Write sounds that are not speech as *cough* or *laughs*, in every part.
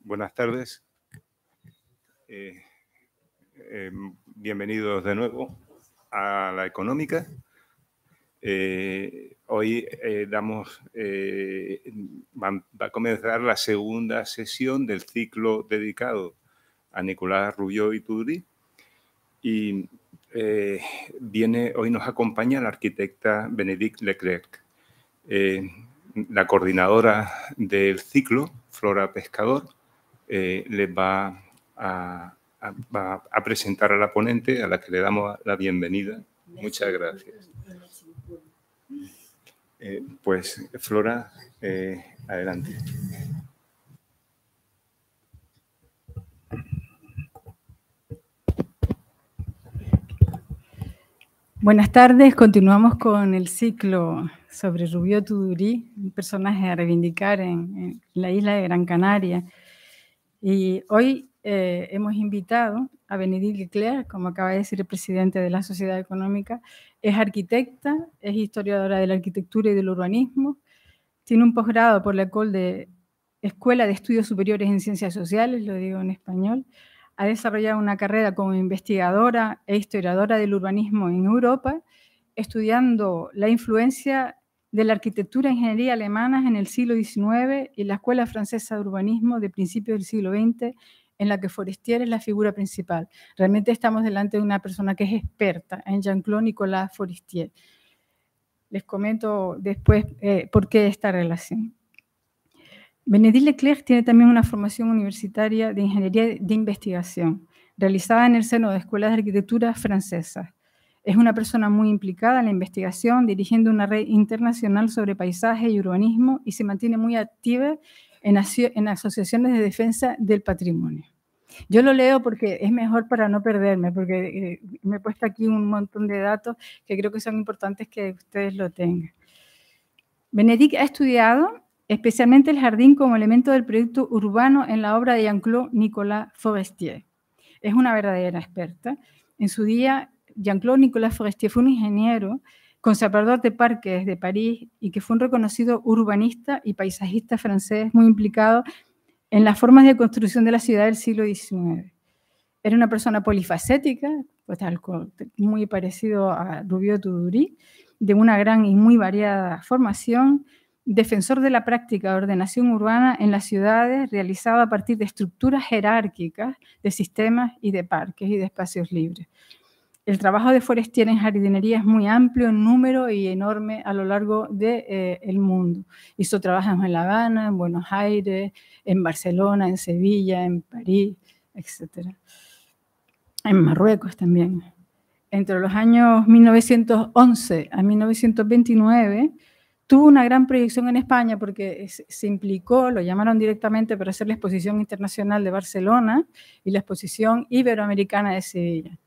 Buenas tardes. Eh, eh, bienvenidos de nuevo a la económica. Eh, hoy damos, va, a comenzar la segunda sesión del ciclo dedicado a Nicolás Rubio y Tudri. Y viene, hoy nos acompaña la arquitecta Benedict Leclerc, la coordinadora del ciclo, Flora Pescador, eh, les va a, presentar a la ponente, a la que le damos la bienvenida. Muchas gracias. Eh, pues, Flora, eh, adelante. Buenas tardes, continuamos con el ciclo sobre Rubio Tudurí, un personaje a reivindicar en la isla de Gran Canaria. Y hoy eh, hemos invitado a Benedict Leclerc, como acaba de decir el presidente de la Sociedad Económica. Es arquitecta, es historiadora de la arquitectura y del urbanismo. Tiene un posgrado por la École de Escuela de Estudios Superiores en Ciencias Sociales, lo digo en español. Ha desarrollado una carrera como investigadora e historiadora del urbanismo en Europa, estudiando la influencia de la arquitectura e ingeniería alemanas en el siglo XIX y la Escuela Francesa de Urbanismo de principios del siglo XX, en la que Forestier es la figura principal. Realmente estamos delante de una persona que es experta en Jean-Claude Nicolas Forestier. Les comento después eh, por qué esta relación. Benedict Leclerc tiene también una formación universitaria de ingeniería de investigación, realizada en el seno de escuelas de arquitectura francesas es una persona muy implicada en la investigación, dirigiendo una red internacional sobre paisaje y urbanismo y se mantiene muy activa en, asociaciones de defensa del patrimonio. Yo lo leo porque es mejor para no perderme, porque eh, me he puesto aquí un montón de datos que creo que son importantes que ustedes lo tengan. Benedict ha estudiado especialmente el jardín como elemento del proyecto urbano en la obra de Jean-Claude Nicolas Forestier. Es una verdadera experta. En su día Jean-Claude Nicolas Forestier fue un ingeniero, conservador de parques de París y que fue un reconocido urbanista y paisajista francés muy implicado en las formas de construcción de la ciudad del siglo XIX. Era una persona polifacética, pues muy parecido a Rubio Tudurí, de una gran y muy variada formación, defensor de la práctica de ordenación urbana en las ciudades realizada a partir de estructuras jerárquicas de sistemas y de parques y de espacios libres. El trabajo de Forestier en jardinería es muy amplio en número y enorme a lo largo del de, eh, mundo. Hizo trabajos en La Habana, en Buenos Aires, en Barcelona, en Sevilla, en París, etc. En Marruecos también. Entre los años 1911 a 1929 tuvo una gran proyección en España porque se implicó, lo llamaron directamente para hacer la exposición internacional de Barcelona y la exposición iberoamericana de Sevilla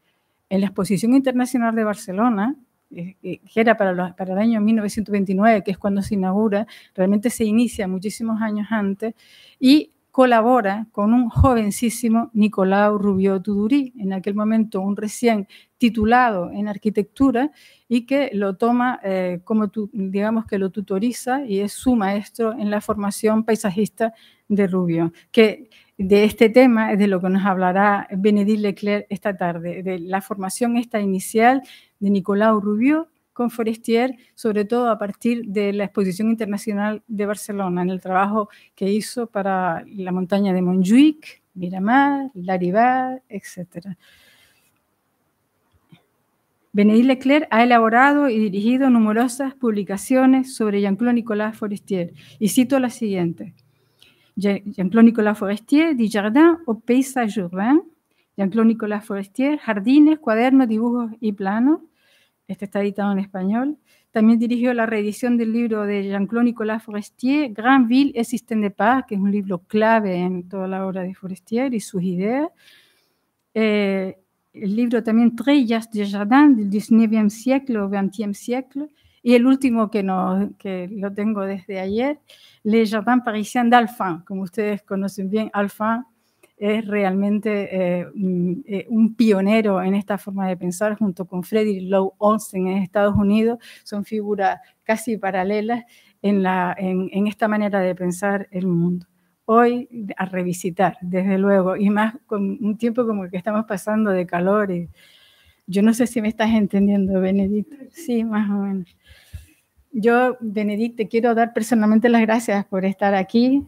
en la Exposición Internacional de Barcelona, eh, eh, que era para, para, el año 1929, que es cuando se inaugura, realmente se inicia muchísimos años antes, y colabora con un jovencísimo Nicolau Rubio Tudurí, en aquel momento un recién titulado en arquitectura y que lo toma eh, como, digamos que lo tutoriza y es su maestro en la formación paisajista de Rubio, que de este tema es de lo que nos hablará Benedict Leclerc esta tarde, de la formación esta inicial de Nicolau Rubio con Forestier, sobre todo a partir de la Exposición Internacional de Barcelona, en el trabajo que hizo para la montaña de Montjuic, Miramar, Larivat, etc. Benedict Leclerc ha elaborado y dirigido numerosas publicaciones sobre Jean-Claude Nicolas Forestier, y cito la siguiente. Jean-Claude Nicolas Forestier, du jardin au paysage urbain. Jean-Claude Nicolas Forestier, Jardines, Cuadernos, Dibujos y Planos. Este está editado en español. También dirigió la reedición del libro de Jean-Claude Nicolas Forestier, Grand Ville et Système de Paz, que es un libro clave en toda la obra de Forestier y sus ideas. Eh, el libro también Trellas de Jardin del 19e siècle au 20e siècle Y el último que, no, que lo tengo desde ayer, Le Jardin Parisien d'Alphin. Como ustedes conocen bien, Alphin es realmente eh, eh, un pionero en esta forma de pensar, junto con Frederick Lowe Olsen en Estados Unidos, son figuras casi paralelas en, la, en, en esta manera de pensar el mundo hoy a revisitar, desde luego, y más con un tiempo como el que estamos pasando de calor. Y yo no sé si me estás entendiendo, Benedicto. Sí, más o menos. Yo, Benedicto, quiero dar personalmente las gracias por estar aquí.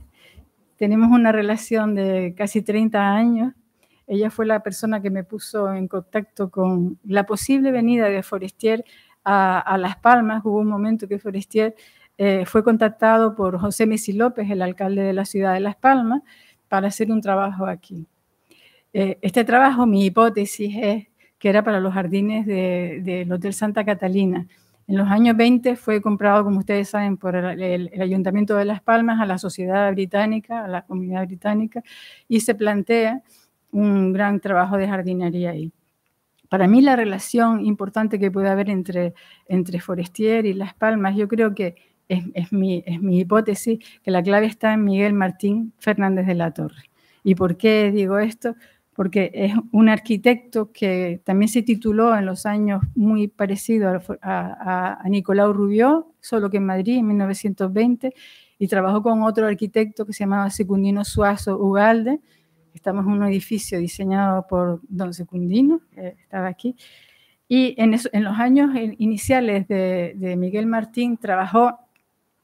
Tenemos una relación de casi 30 años. Ella fue la persona que me puso en contacto con la posible venida de Forestier a, Las Palmas. Hubo un momento que Forestier eh, fue contactado por José Messi López, el alcalde de la ciudad de Las Palmas, para hacer un trabajo aquí. Eh, este trabajo, mi hipótesis es que era para los jardines del Hotel Santa Catalina. En los años 20 fue comprado, como ustedes saben, por el, Ayuntamiento de Las Palmas a la sociedad británica, a la comunidad británica, y se plantea un gran trabajo de jardinería ahí. Para mí la relación importante que puede haber entre, entre Forestier y Las Palmas, yo creo que es, mi, es mi hipótesis, que la clave está en Miguel Martín Fernández de la Torre. ¿Y por qué digo esto? Porque es un arquitecto que también se tituló en los años muy parecido a, a, Nicolau Rubió, solo que en Madrid en 1920, y trabajó con otro arquitecto que se llamaba Secundino Suazo Ugalde. Estamos en un edificio diseñado por don Secundino, que estaba aquí. Y en, en los años iniciales de, de, Miguel Martín trabajó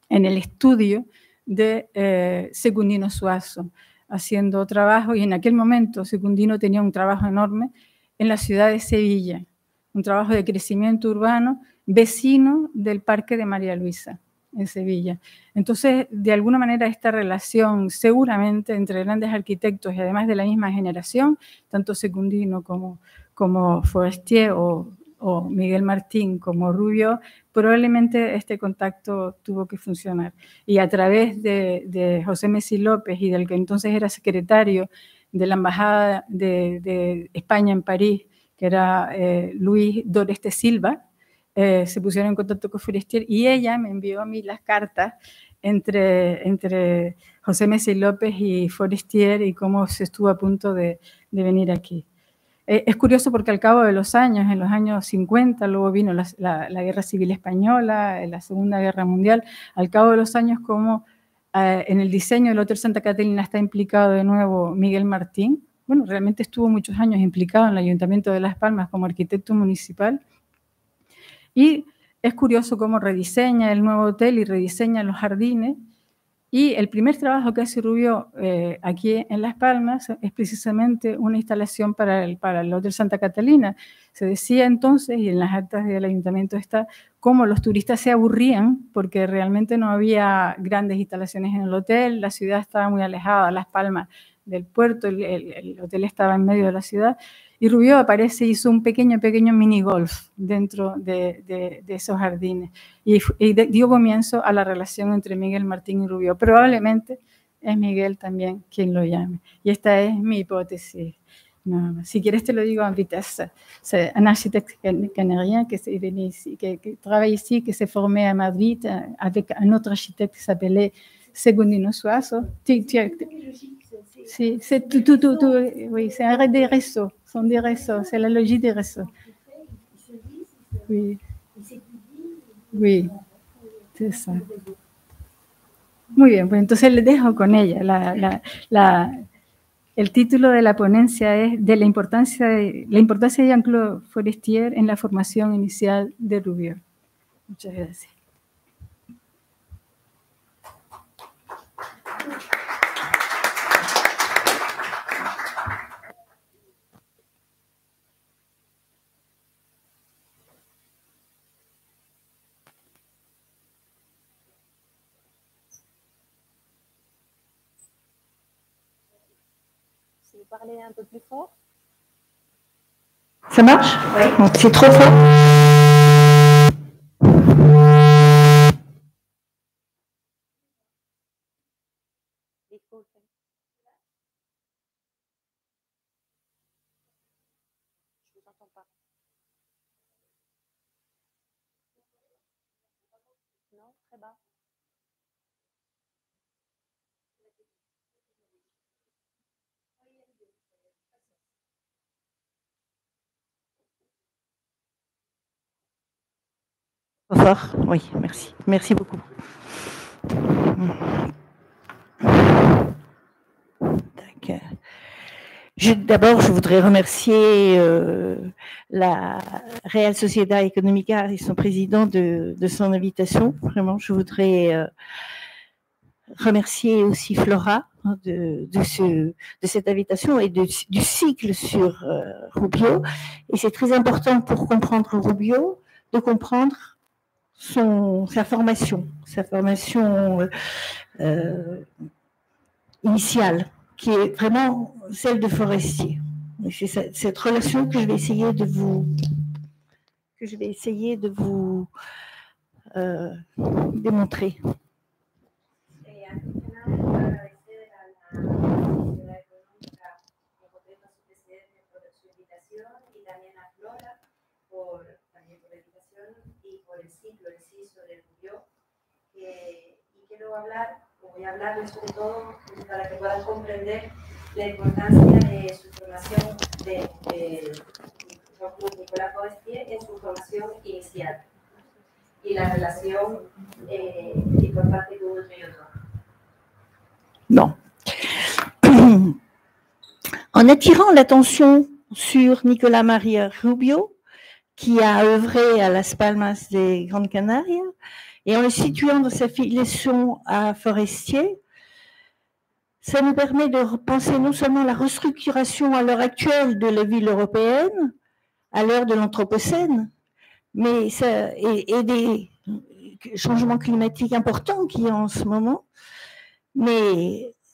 en el estudio de eh, Secundino Suazo haciendo trabajo y en aquel momento Secundino tenía un trabajo enorme en la ciudad de Sevilla, un trabajo de crecimiento urbano vecino del Parque de María Luisa en Sevilla. Entonces, de alguna manera, esta relación seguramente entre grandes arquitectos y además de la misma generación, tanto Secundino como, como Forestier o o Miguel Martín como Rubio, probablemente este contacto tuvo que funcionar. Y a través de, José Messi López y del que entonces era secretario de la Embajada de, España en París, que era eh, Luis Doreste Silva, eh, se pusieron en contacto con Forestier y ella me envió a mí las cartas entre, entre José Messi López y Forestier y cómo se estuvo a punto de venir aquí. Eh, es curioso porque al cabo de los años, en los años 50, luego vino la, Guerra Civil Española, la Segunda Guerra Mundial, al cabo de los años como eh, en el diseño del Hotel Santa Catalina está implicado de nuevo Miguel Martín, bueno, realmente estuvo muchos años implicado en el Ayuntamiento de Las Palmas como arquitecto municipal, y es curioso cómo rediseña el nuevo hotel y rediseña los jardines, y el primer trabajo que hace Rubio eh, aquí en Las Palmas es precisamente una instalación para el, Hotel Santa Catalina. Se decía entonces, y en las actas del ayuntamiento está, cómo los turistas se aburrían porque realmente no había grandes instalaciones en el hotel, la ciudad estaba muy alejada, Las Palmas del puerto, el, hotel estaba en medio de la ciudad, y Rubio aparece y hizo un pequeño, pequeño mini golf dentro de, esos jardines. Y, dio comienzo a la relación entre Miguel Martín y Rubio. Probablemente es Miguel también quien lo llame. Y esta es mi hipótesis. Si quieres te lo digo en vitesse. C'est un architecte canadien qui, est venu ici, qui, qui travaille ici, qui s'est formé à Madrid avec un autre architecte qui s'appelait Segundino Suazo. Sí, tout, tout, tout, oui, c'est un des réseaux, sont des réseaux, c'est la logique des réseaux. Oui, oui, c'est. Muy bien, pues entonces le dejo con ella. La, la, la, el título de la ponencia es de la importancia de, la importancia de Jean-Claude Forestier en la formación inicial de Rubio. Muchas gracias. Parler un peu plus fort. Ça marche? Oui. C'est trop fort. Non, très bas. Fort Oui, merci. Merci beaucoup. D'abord, je voudrais remercier euh, la Real Sociedad Económica et son président de, son invitation. Vraiment, je voudrais euh, remercier aussi Flora hein, de, de, ce, de cette invitation et de- du cycle sur euh, Rubio. Et c'est très important pour comprendre Rubio de comprendre son, sa formation, sa formation euh, euh, initiale, qui est vraiment celle de forestier. C'est cette, relation que je vais essayer de vous, que je vais essayer de vous euh, démontrer. Por su invitación y también a Flora por, también por la invitación y por el ciclo en sí sobre el Rubió. Que- y quiero hablar, o voy a hablarles sobre todo para que puedan comprender la importancia de su formación de, de Nicolas Forestier en su formación inicial y la relación eh, importante que entre ellos dos. Non. En attirant l'attention sur Nicolas Maria Rubio, qui a œuvré à Las Palmas des Grandes Canarias, et en le situant dans sa filiation à Forestier, ça nous permet de repenser non seulement la restructuration à l'heure actuelle de la ville européenne, à l'heure de l'Anthropocène, mais ça, et, et des changements climatiques importants qu'il y a en ce moment, mais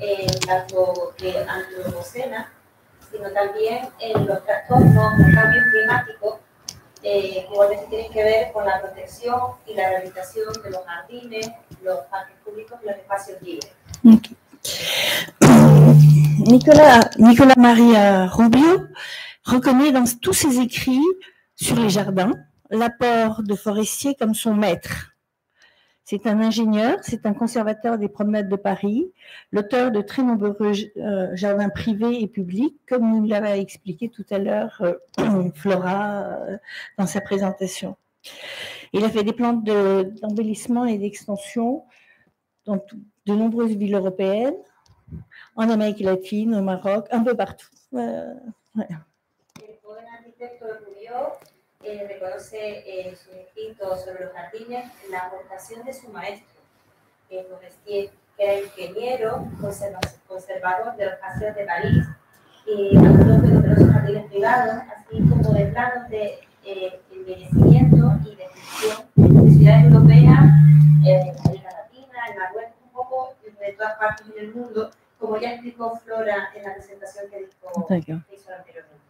eh, tanto de antropocena, sino también en los trastornos, los cambios climáticos eh, que tienen que ver con la protección y la rehabilitación de los jardines, los parques públicos y los espacios libres. *clears throat* Nicolas, Nicolas Maria Rubio reconnaît dans tous ses écrits sur les jardins l'apport de Forestier comme son maître. C'est un ingénieur, c'est un conservateur des promenades de Paris, l'auteur de très nombreux euh, jardins privés et publics, comme nous l'a expliqué tout à l'heure euh, *clears throat* Flora euh, dans sa présentation. Il a fait des plans de- d'embellissement et d'extension dans de nombreuses villes européennes, en Amérique latine, au Maroc, un peu partout. Eh, reconoce en sus escritos sobre los jardines la aportación de su maestro, eh, Forestier, que era ingeniero, conserva- conservador de los paseos de París y autor de numerosos jardines privados, así como de planos de eh, envejecimiento y descripción de ciudades europeas, eh, en América Latina, en Marruecos, un poco de todas partes del mundo, como ya explicó Flora en la presentación que dijo que hizo anteriormente.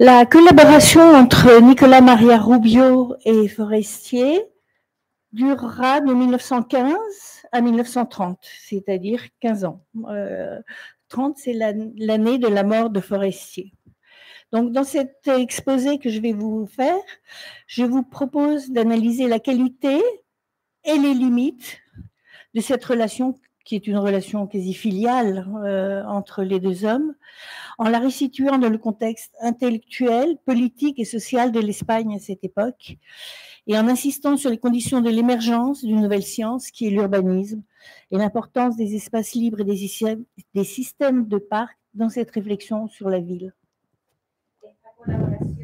La collaboration entre Nicolas Maria Rubio et Forestier durera de 1915 à 1930, c'est-à-dire 15 ans. Euh, 30, c'est la- l'année de la mort de Forestier. Donc, dans cet exposé que je vais vous faire, je vous propose d'analyser la qualité et les limites de cette relation qui est une relation quasi filiale euh, entre les deux hommes, en la resituant dans le contexte intellectuel, politique et social de l'Espagne à cette époque, et en insistant sur les conditions de l'émergence d'une nouvelle science qui est l'urbanisme et l'importance des espaces libres et des systèmes, de parcs dans cette réflexion sur la ville. Esta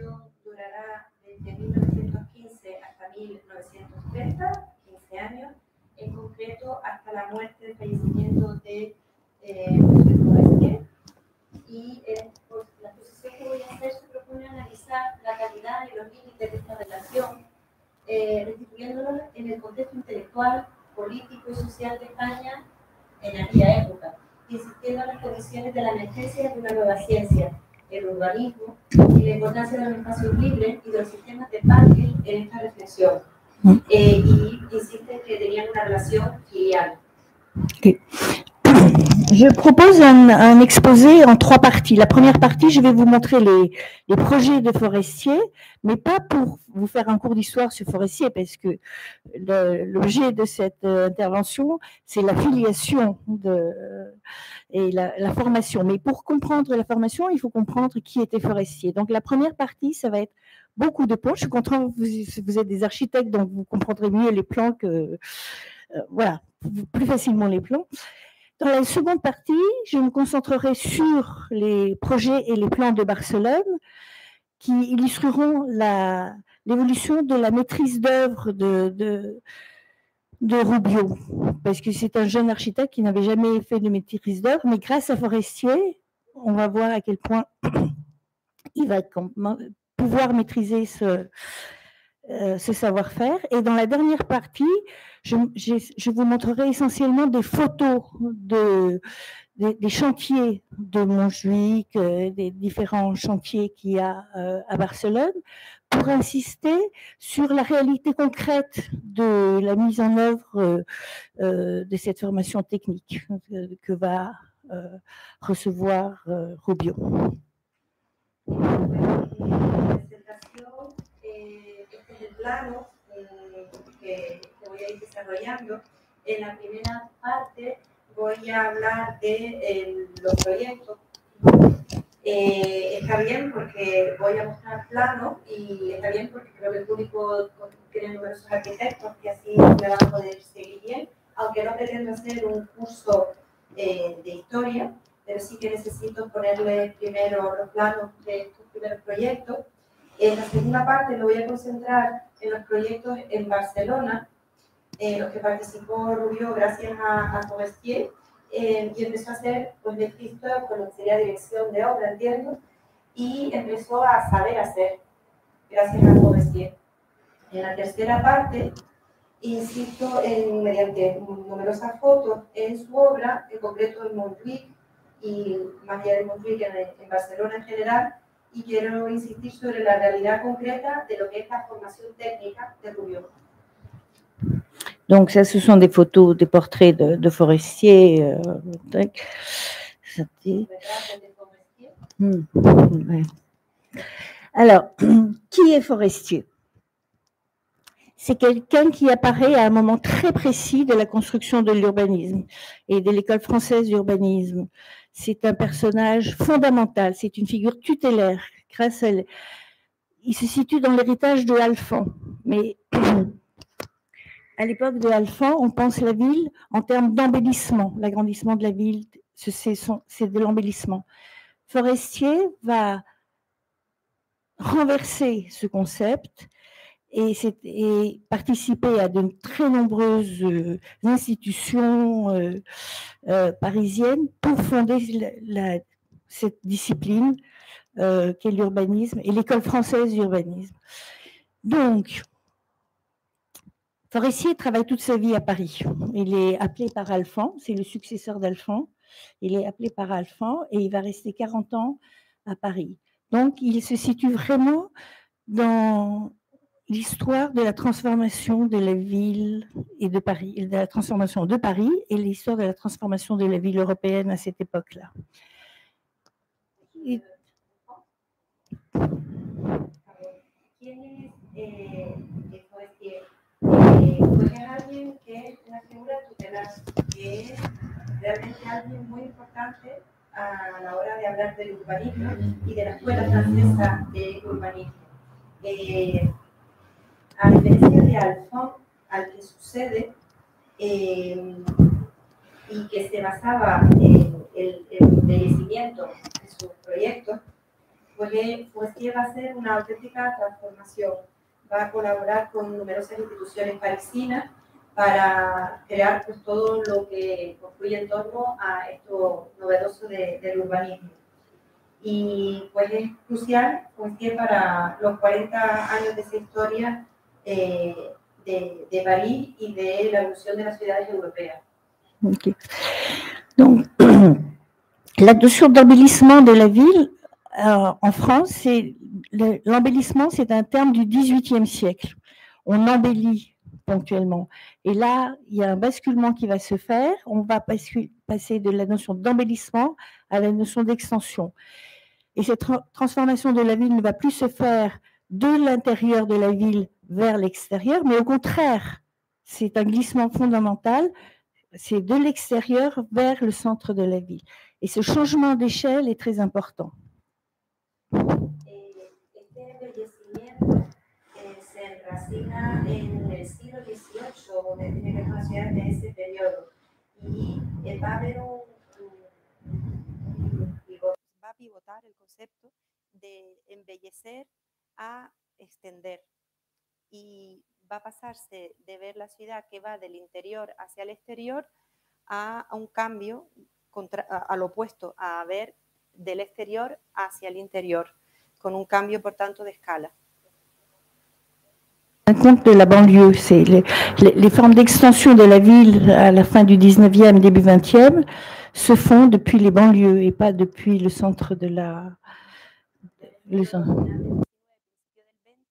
hasta la muerte, el fallecimiento de eh. Y pues, la exposición que voy a hacer se propone analizar la calidad y los límites de esta relación, eh, en el contexto intelectual, político y social de España en aquella época, insistiendo en las condiciones de la emergencia de una nueva ciencia, el urbanismo, y la importancia de los espacios libres y de los sistemas de parque en esta reflexión. Eh, y insiste que tenían una relación filial. Je propose un, un, exposé en trois parties. La première partie, je vais vous montrer les, les projets de Forestier, mais pas pour vous faire un cours d'histoire sur Forestier, parce que l'objet de cette euh, intervention, c'est la filiation de, et la, formation. Mais pour comprendre la formation, il faut comprendre qui était Forestier. Donc la première partie, ça va être beaucoup de plans. Je suis content, vous, vous êtes des architectes, donc vous comprendrez mieux les plans que... Euh, voilà, plus facilement les plans. Dans la seconde partie, je me concentrerai sur les projets et les plans de Barcelone qui illustreront l'évolution de la maîtrise d'œuvre de, de, Rubio, parce que c'est un jeune architecte qui n'avait jamais fait de maîtrise d'œuvre, mais grâce à Forestier, on va voir à quel point *clears throat* il va pouvoir maîtriser ce, euh, ce savoir-faire. Et dans la dernière partie, je, vous montrerai essentiellement des photos de, des, des chantiers de Montjuic, euh, des différents chantiers qu'il y a euh, à Barcelone, pour insister sur la réalité concrète de la mise en œuvre euh, de cette formation technique que va recevoir Rubio. planos eh, que, que, voy a ir desarrollando. En la primera parte voy a hablar de eh, los proyectos. Eh, está bien porque voy a mostrar planos y está bien porque creo que el público tiene numerosos arquitectos y así me van a poder seguir bien, aunque no pretendo hacer un curso eh, de historia, pero sí que necesito ponerle primero los planos de estos primeros proyectos. En la segunda parte lo voy a concentrar en los proyectos en Barcelona, en los que participó Rubio gracias a, a eh, y empezó a hacer pues, de Cristo con lo que sería dirección de obra, entiendo, y empezó a saber hacer gracias a Forestier. En la tercera parte, insisto en, mediante numerosas fotos en su obra, en concreto en Montjuic y más allá de Montjuic en, en Barcelona en general, y quiero insistir sobre la realidad concreta de lo que es la formación técnica de Rubio. Donc ça, ce sont des photos, des portraits de, de forestiers. Euh, hmm. ouais. Alors, *clears throat* qui est forestier? C'est quelqu'un qui apparaît à un moment très précis de la construction de l'urbanisme et de l'école française d'urbanisme c'est un personnage fondamental, c'est une figure tutélaire. Grâce à elle. Il se situe dans l'héritage de Alphand. Mais *clears throat* à l'époque de Alphand, on pense la ville en termes d'embellissement. L'agrandissement de la ville, c'est de l'embellissement. Forestier va renverser ce concept et, participer à de très nombreuses euh, institutions euh, euh, parisiennes pour fonder cette discipline qu'est l'urbanisme et l'école française d'urbanisme. Donc, Forestier travaille toute sa vie à Paris. Il est appelé par Alphand, c'est le successeur d'Alphand. Il est appelé par Alphand et il va rester 40 ans à Paris. Donc, il se situe vraiment dans l'histoire de la transformation de la ville et de Paris, de la transformation de Paris et l'histoire de la transformation de la ville européenne à cette époque-là. Et... realmente alguien muy importante a la hora de hablar del urbanismo y de la escuela francesa de urbanismo. Eh, a diferencia de Alphonse, al que sucede eh, y que se basaba en el, embellecimiento de sus proyectos, pues, pues que va a ser una auténtica transformación. Va a colaborar con numerosas instituciones parisinas para crear pues, todo lo que construye en torno a esto novedoso de, del urbanismo. Y pues es crucial pues, que para los 40 años de esa historia eh, de, de París y de la evolución de las ciudades europeas. Ok. Donc, *clears throat* la notion d'embellissement de la ville euh, en France, l'embellissement, c'est un terme du XVIIIe siècle. On embellit ponctuellement. Et là, il y a un basculement qui va se faire. On va passer de la notion d'embellissement à la notion d'extension. Et cette tra- transformation de la ville ne va plus se faire de l'intérieur de la ville vers l'extérieur, mais au contraire, c'est un glissement fondamental c'est de l'extérieur vers le centre de la ville. Et ce changement d'échelle est très important. En el siglo XVIII, donde tiene que ver con las ciudades de ese periodo. Y eh, va a haber un, un- digo, va a pivotar el concepto de embellecer a extender y va a pasarse de ver la ciudad que va del interior hacia el exterior a, a un cambio contra- a- al opuesto, a ver del exterior hacia el interior, con un cambio, por tanto, de escala. Compte de la banlieue, les, formes d'extension de la ville à la fin du 19e, début 20e, se font depuis les banlieues et pas depuis le centre de la. le centre. Final del 19, principio del 20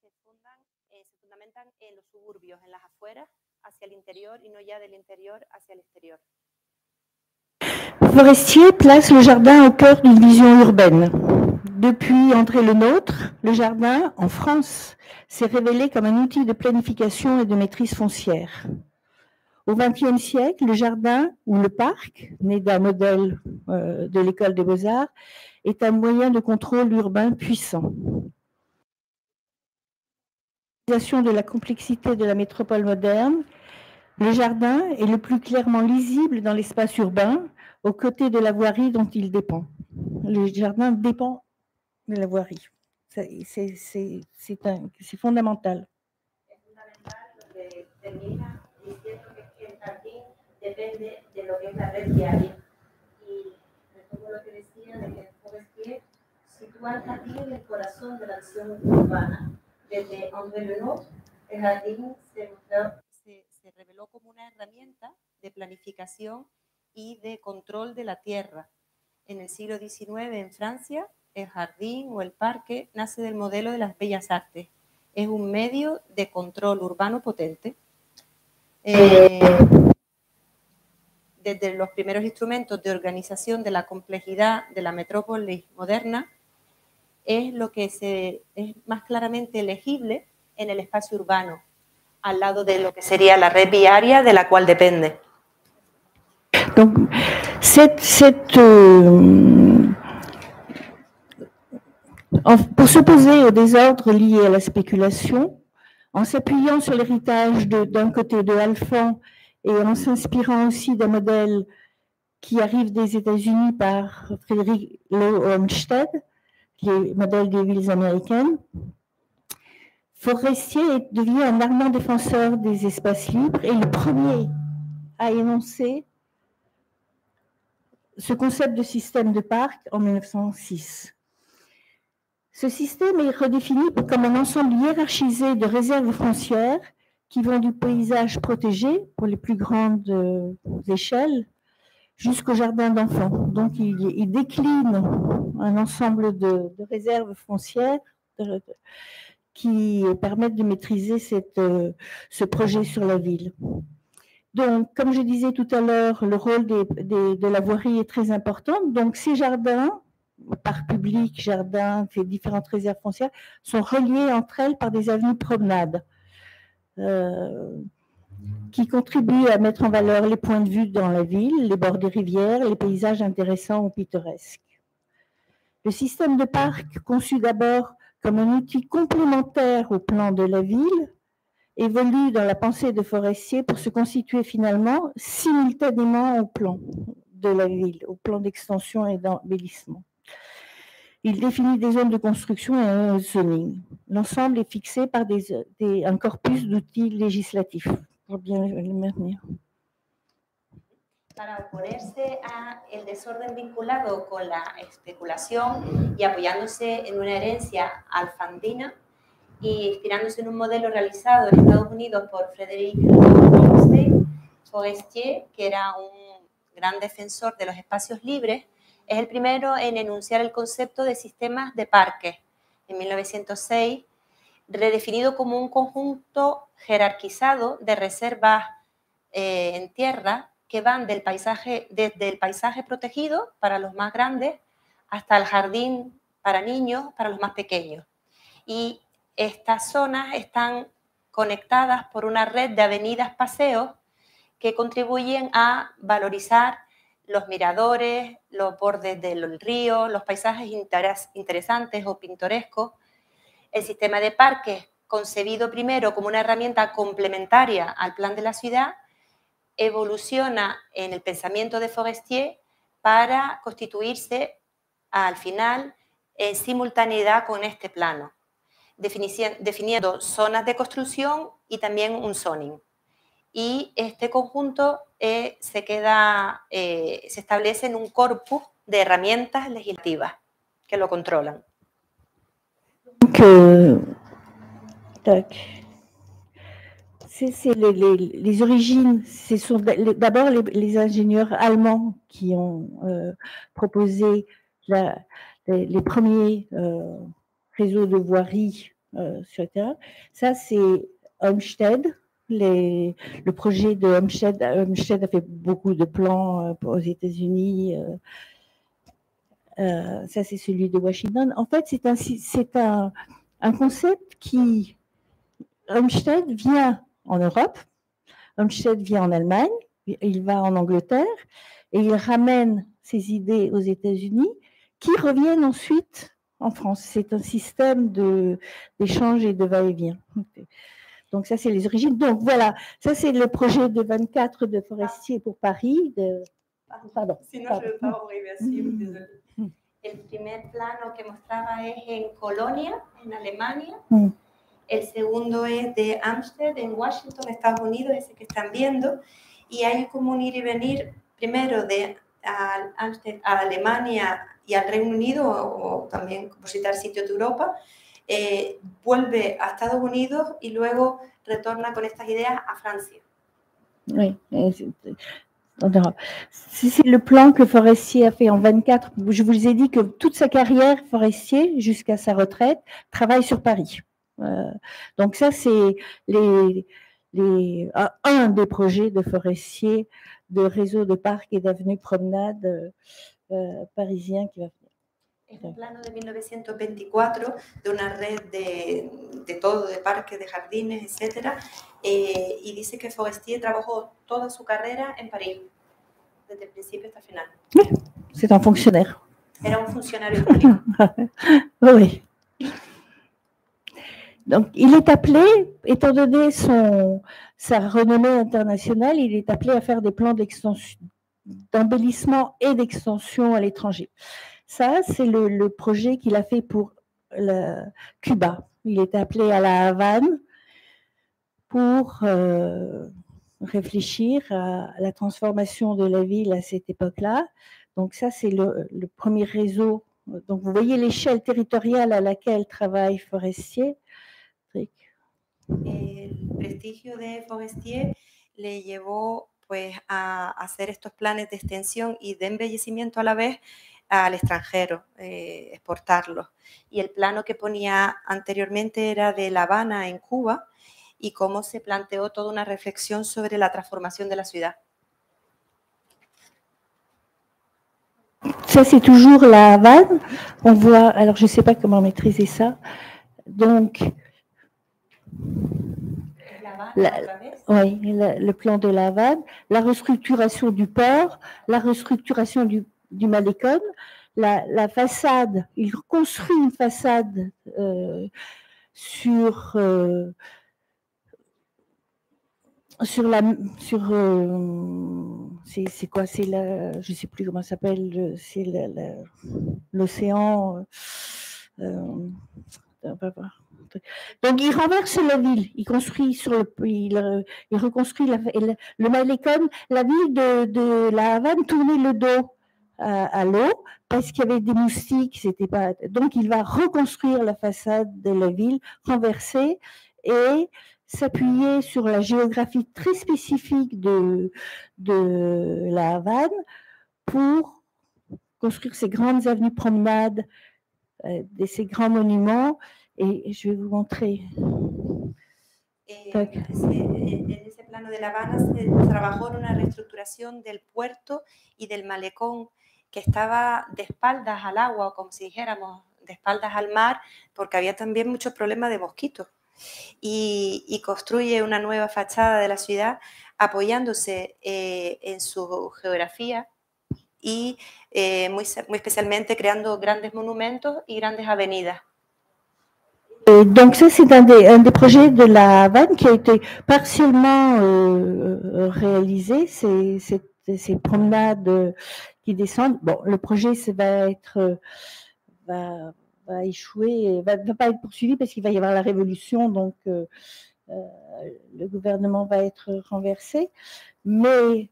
se, fundan, se fundamentan en los suburbios, en las afueras, hacia el interior y no ya del interior hacia el exterior. Forestier place le jardin au cœur d'une vision urbaine. Depuis André Le Nôtre, le jardin, en France, s'est révélé comme un outil de planification et de maîtrise foncière. Au XXe siècle, le jardin ou le parc, né d'un modèle euh, de l'école des beaux-arts, est un moyen de contrôle urbain puissant. de la complexité de la métropole moderne, le jardin est le plus clairement lisible dans l'espace urbain, aux côtés de la voirie dont il dépend. Le jardin dépend de la voirie. C'est- fondamental. es fundamental lo que termina diciendo que el jardín depende de lo que es la red viaria. Y retomo el jardín el jardín se reveló como una herramienta de planificación y de control de la tierra. En el siglo XIX en Francia, el jardín o el parque nace del modelo de las bellas artes. Es un medio de control urbano potente. Eh, desde los primeros instrumentos de organización de la complejidad de la metrópolis moderna, es lo que se, es más claramente legible en el espacio urbano, al lado de lo que sería la red viaria de la cual depende. Donc, cette, pour s'opposer au désordre lié à la spéculation, en s'appuyant sur l'héritage d'un côté de Alphand et en s'inspirant aussi d'un modèle qui arrive des États-Unis par Frédéric Lowe Olmsted, les modèles des villes américaines, Forestier est- devient un ardent défenseur des espaces libres et le premier à énoncer ce concept de système de parc en 1906. Ce système est redéfini comme un ensemble hiérarchisé de réserves foncières qui vont du paysage protégé pour les plus grandes euh, échelles jusqu'au jardin d'enfants. Donc il, décline un ensemble de, réserves foncières qui permettent de maîtriser euh, ce projet sur la ville. Donc, comme je disais tout à l'heure, le rôle de la voirie est très important. Donc, ces jardins, parcs publics, jardins, différentes réserves foncières, sont reliés entre elles par des avenues promenades euh, qui contribuent à mettre en valeur les points de vue dans la ville, les bords des rivières, les paysages intéressants ou pittoresques. Le système de parc, conçu d'abord comme un outil complémentaire au plan de la ville, évolue dans la pensée de Forestier pour se constituer finalement simultanément au plan de la ville, au plan d'extension et d'embellissement. Il définit des zones de construction et un zoning. L'ensemble est fixé par des- des- un corpus d'outils législatifs pour bien le maintenir. para oponerse a el desorden vinculado con la especulación y apoyándose en una herencia alfandina, y inspirándose en un modelo realizado en Estados Unidos por Frederick Forestier, que era un gran defensor de los espacios libres, es el primero en enunciar el concepto de sistemas de parques en 1906, redefinido como un conjunto jerarquizado de reservas eh, en tierra que van del paisaje, desde el paisaje protegido para los más grandes hasta el jardín para niños para los más pequeños. Y estas zonas están conectadas por una red de avenidas paseos que contribuyen a valorizar los miradores, los bordes del río, los paisajes interesantes o pintorescos. El sistema de parques, concebido primero como una herramienta complementaria al plan de la ciudad, evoluciona en el pensamiento de Forestier para constituirse al final en simultaneidad con este plano, definiendo zonas de construcción y también un zoning. Y este conjunto eh, se, queda, eh, se establece en un corpus de herramientas legislativas que lo controlan. Que, c'est les, les, les, origines, ce sont d'abord les, les, ingénieurs allemands qui ont euh, proposé la, les, premiers euh, réseaux de voirie euh, sur le terrain. Ça, c'est Homestead. Le projet de Homestead, Homestead a fait beaucoup de plans euh, aux États-Unis. ça, c'est celui de Washington. En fait, c'est un concept qui, Homestead vient en Europe, Homestead vient en Allemagne, il va en Angleterre et il ramène ses idées aux États-Unis qui reviennent ensuite en France. C'est un système d'échange et de va-et-vient. Donc ça, c'est les origines. Donc voilà, ça c'est le projet de 24 de Forestier pour Paris. De... Pardon. Pas arriver à suivre, désolé. El primer plano que mostraba es en Colonia, en Alemania. Mm. El segundo es de Amsterdam, en Washington, Estados Unidos, ese que están viendo. Y hay como un ir y venir, primero de a, a Alemania y al Reino Unido, o, también visitar sitios de Europa, eh, vuelve a Estados Unidos y luego retorna con estas ideas a Francia. Oui, C'est le plan que Forestier a fait en 24. Je vous ai dit que toute sa carrière, Forestier, jusqu'à sa retraite, travaille sur Paris. Euh, donc ça, c'est les, un des projets de Forestier de réseau de parcs et d'avenues promenades uh, parisien qui va venir. Es un plano de 1924 de una red de, de todo, de parques, de jardines, etc. Eh, y dice que Forestier trabajó toda su carrera en París, desde el principio hasta el final. Oui, c'est un fonctionnaire. Era un funcionario público. *laughs* oui. Donc, il est appelé, étant donné son, sa renommée internationale, il est appelé à faire des plans d'embellissement et d'extension à l'étranger. Ça, c'est le, projet qu'il a fait pour Cuba. Il est appelé à la Havane pour euh, réfléchir à la transformation de la ville à cette époque-là. Donc ça, c'est le, premier réseau. Donc vous voyez l'échelle territoriale à laquelle travaille Forestier. Le prestigio de Forestier le a hacer estos planes de extensión y de embellecimiento a la vez al extranjero, eh, exportarlos. Y el plano que ponía anteriormente era de La Habana en Cuba y cómo se planteó toda una reflexión sobre la transformación de la ciudad. Ça, c'est toujours la Havane. On voit, alors je ne sais pas comment maîtriser ça. Donc, oui, le plan de la vanne, la restructuration du port, la restructuration du, du Malécon, la, façade, il construit une façade euh, sur, euh, sur la sur euh, c'est quoi c'est la je sais plus comment ça s'appelle c'est l'océan donc il renverse la ville, il construit sur le, il, il reconstruit le Malécon, la ville de, de, la Havane tournait le dos à, à l'eau parce qu'il y avait des moustiques. C'était pas donc il va reconstruire la façade de la ville, renverser et s'appuyer sur la géographie très spécifique de, de la Havane pour construire ces grandes avenues promenades, euh, ces grands monuments. Et je vais vous montrer. Eh, en en ese plano de La Habana se trabajó en una reestructuración del puerto y del malecón que estaba de espaldas al agua, como si dijéramos, de espaldas al mar, porque había también muchos problemas de mosquitos. Y, construye una nueva fachada de la ciudad apoyándose eh, en su geografía y eh, muy, especialmente creando grandes monumentos y grandes avenidas. Et donc ça, c'est un des, projets de la Havane qui a été partiellement euh, euh, réalisé. C'est- ces promenades euh, descendent. Le projet va être euh, va, échouer, va, pas être poursuivi parce qu'il va y avoir la révolution, donc euh, euh, le gouvernement va être renversé. Mais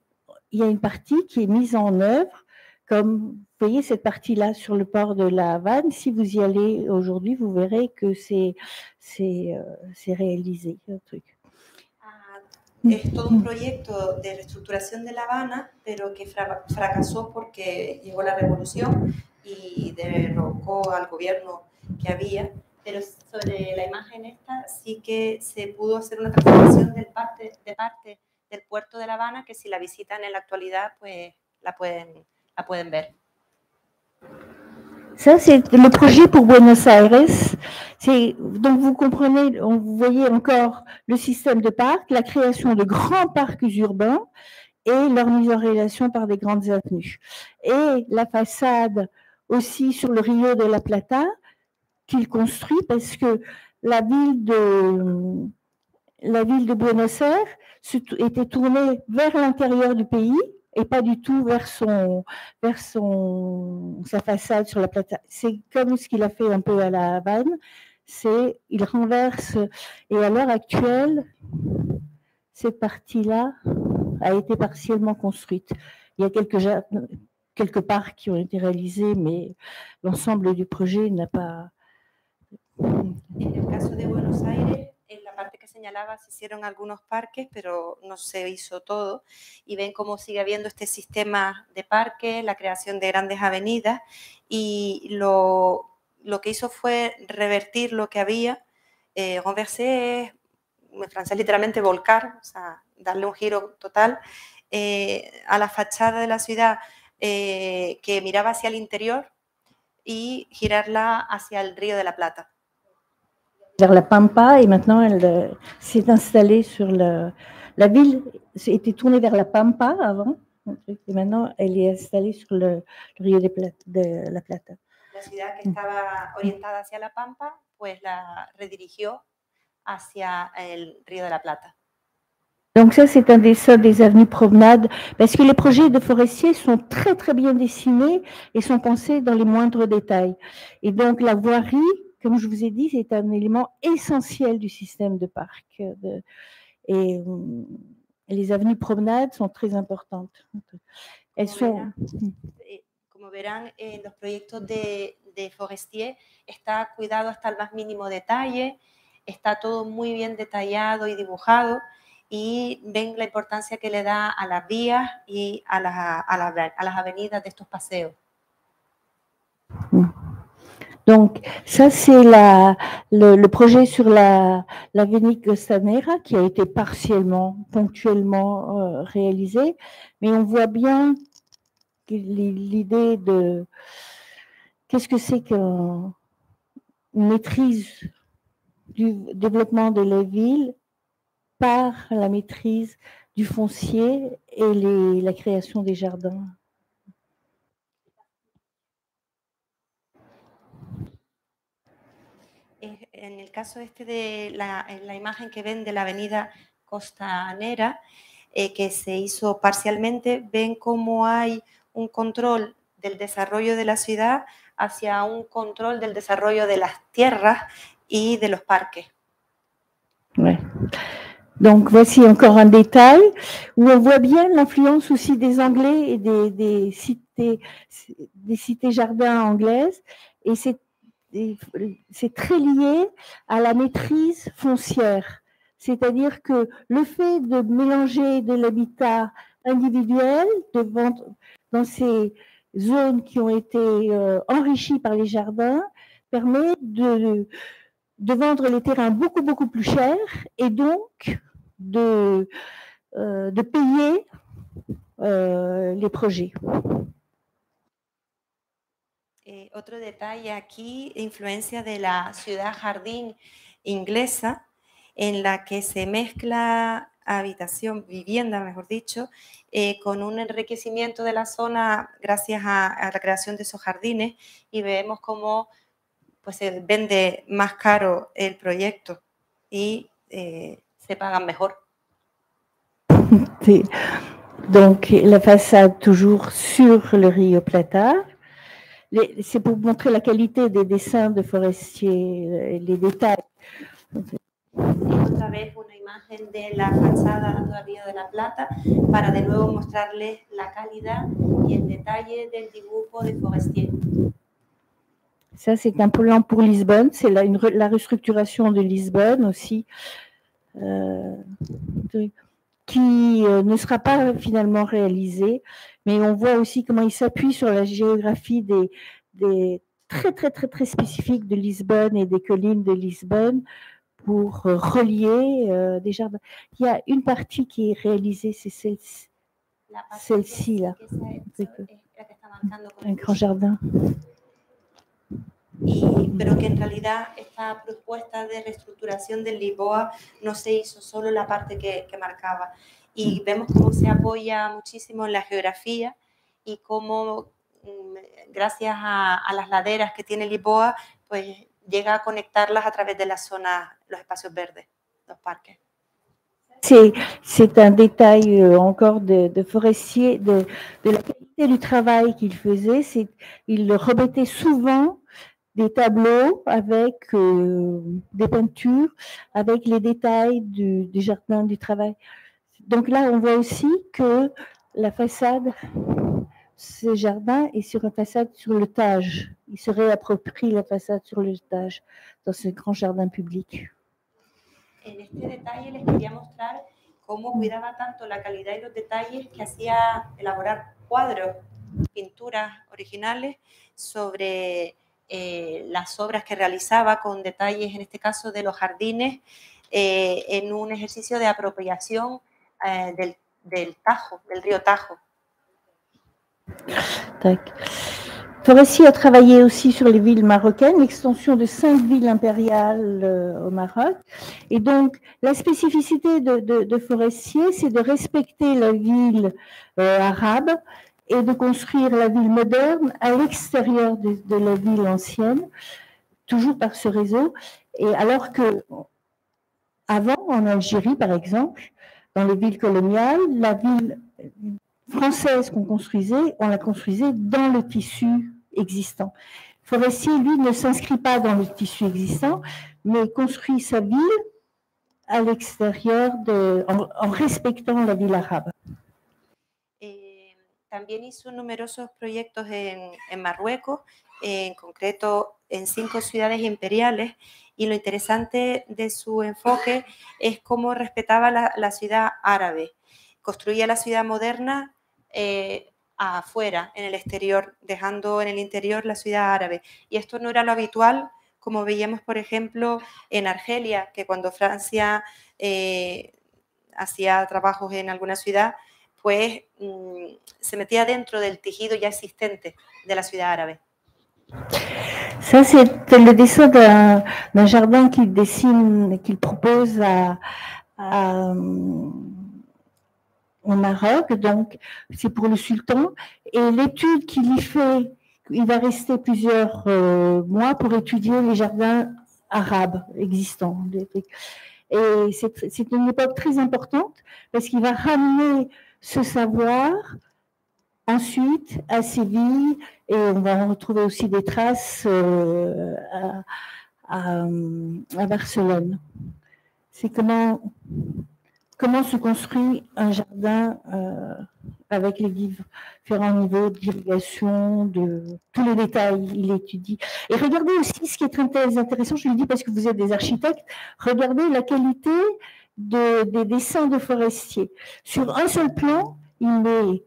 il y a une partie qui est mise en œuvre, comme vous voyez cette partie-là sur le port de la Havane. Si vous y allez aujourd'hui, vous verrez que c'est réalisé. Es todo un proyecto de reestructuración de La Habana, pero que fra- fracasó porque llegó la revolución y derrocó al gobierno que había. Pero sobre la imagen esta sí que se pudo hacer una transformación del parte, de parte del puerto de La Habana que si la visitan en la actualidad pues la pueden, la pueden ver. Ça, c'est le projet pour Buenos Aires. Donc vous comprenez, vous voyez encore le système de parcs, la création de grands parcs urbains et leur mise en relation par des grandes avenues. Et la façade aussi sur le Rio de la Plata qu'il construit parce que la ville de la ville de Buenos Aires était tournée vers l'intérieur du pays et pas du tout vers son vers son sa façade sur la plata. C'est comme ce qu'il a fait un peu à la Havane, c'est il renverse et à l'heure actuelle cette partie-là a été partiellement construite. Il y a quelques quelques parcs qui ont été réalisés, mais l'ensemble du projet n'a pas. En el caso de Buenos Aires, que señalaba se hicieron algunos parques, pero no se hizo todo. Y ven cómo sigue habiendo este sistema de parques, la creación de grandes avenidas. Y lo, lo que hizo fue revertir lo que había. Eh, renverser en francés literalmente volcar, o sea, darle un giro total eh, a la fachada de la ciudad eh, que miraba hacia el interior y girarla hacia el río de la Plata. Vers la Pampa et maintenant elle euh, s'est installée sur le. La ville était tournée vers la Pampa avant et maintenant elle est installée sur le, le Rio de la Plata. La ciudad que estaba orientada hacia la Pampa, pues la redirigió hacia el Río de la Plata. Donc ça c'est un dessin des avenues promenades parce que les projets de forestiers sont très très bien dessinés et sont pensés dans les moindres détails. Et donc la voirie, comme je vous ai dit, c'est un élément essentiel du système de parc. euh, de- et euh, les avenues promenades sont très importantes. Elles sont. eh, como verán, en los proyectos de, de Forestier está cuidado hasta el más mínimo detalle, está todo muy bien detallado y dibujado y ven la importancia que le da a las vías y a las, a las, a las avenidas de estos paseos. Donc, ça, c'est la, le, le projet sur la, l'avenue Costanera qui a été partiellement, ponctuellement euh, réalisé. Mais on voit bien l'idée de qu'est-ce que c'est qu'une maîtrise du développement de la ville par la maîtrise du foncier et les- la création des jardins? En el caso este de la, en la imagen que ven de la avenida Costanera, eh, que se hizo parcialmente, ven cómo hay un control del desarrollo de la ciudad hacia un control del desarrollo de las tierras y de los parques. Ouais. Donc voici encore un détail où on voit bien l'influence aussi des Anglais et des, des, ci- cités, des cités jardins anglaises, et c'est c'est très lié à la maîtrise foncière. C'est-à-dire que le fait de mélanger de l'habitat individuel dans ces zones qui ont été euh, enrichies par les jardins permet de, vendre les terrains beaucoup, plus cher et donc de, euh, payer euh, les projets. Eh, otro detalle aquí, influencia de la ciudad jardín inglesa, en la que se mezcla habitación, vivienda, mejor dicho, eh, con un enriquecimiento de la zona gracias a, a, la creación de esos jardines y vemos cómo pues, se vende más caro el proyecto y eh, se pagan mejor. *laughs* Sí. Donc la façade toujours sur le Rio Plata, c'est pour montrer la qualité des dessins de Forestier, euh, les détails. Otra vez una imagen de la fachada dando al Río de la Plata para de nuevo mostrarles la calidad y el detalle del dibujo de Forestier. Ça, c'est un plan pour Lisbonne. C'est la, la, restructuration de Lisbonne aussi, euh, de, qui euh, ne sera pas finalement réalisée mais on voit aussi comment il s'appuie sur la géographie des, des, très, très, très, très spécifiques de Lisbonne et des collines de Lisbonne pour euh, relier euh, des jardins. Il y a une partie qui est réalisée, c'est celle-ci, celle là, un grand jardin. Y, pero que en realidad esta propuesta de reestructuración del Lisboa no se hizo solo la parte que, que marcaba, y vemos cómo se apoya muchísimo en la geografía y cómo mm, gracias a, a, las laderas que tiene Lisboa, pues llega a conectarlas a través de la zona, los espacios verdes, los parques. C'est un détail euh, encore de, de Forestier, de, de, la qualité du travail qu'il faisait. Il remettait souvent des tableaux avec euh, des peintures, avec les détails du, du jardin du travail. Donc là, on voit aussi que la façade, ce jardin est sur une façade sur le Tage. Il se réapproprie la façade sur le Tage dans ce grand jardin public. En este detalle les quería mostrar cómo cuidaba tanto la calidad y los detalles que hacía elaborar cuadros, pinturas originales sobre eh, las obras que realizaba con detalles, en este caso de los jardines, eh, en un ejercicio de apropiación eh, del, del, Tajo, del río Tajo. Forestier a travaillé aussi sur les villes marocaines, l'extension de cinq villes impériales euh, au Maroc. Et donc, la spécificité de, de, de Forestier, c'est de respecter la ville euh, arabe et de construire la ville moderne à l'extérieur de, la ville ancienne, toujours par ce réseau. Et alors que, avant, en Algérie, par exemple, dans les villes coloniales, la ville française qu'on construisait, on la construisait dans le tissu existant. Forestier, lui, ne s'inscrit pas dans le tissu existant, mais construit sa ville à l'extérieur, en, en, respectant la ville arabe. También hizo numerosos proyectos en, Marruecos, en concreto en cinco ciudades imperiales, y lo interesante de su enfoque es cómo respetaba la, la ciudad árabe. Construía la ciudad moderna eh, afuera, en el exterior, dejando en el interior la ciudad árabe. Y esto no era lo habitual, como veíamos, por ejemplo, en Argelia, que cuando Francia eh, hacía trabajos en alguna ciudad, mmm, se metía dentro del tejido ya existente de la ciudad árabe. Ça, c'est le dessin d'un jardin qu'il dessine, qu'il propose à, à, au Maroc. Donc, c'est pour le sultan. Et l'étude qu'il y fait, il va rester plusieurs euh, mois pour étudier les jardins arabes existants. Et c'est une époque très importante parce qu'il va ramener ce savoir Ensuite, à Séville, et on va retrouver aussi des traces euh, à, à, à, Barcelone. C'est comment, comment se construit un jardin euh, avec les différents niveaux d'irrigation, de tous les détails, il étudie. Et regardez aussi ce qui est très intéressant, je le dis parce que vous êtes des architectes, regardez la qualité des dessins de forestiers. Sur un seul plan, il met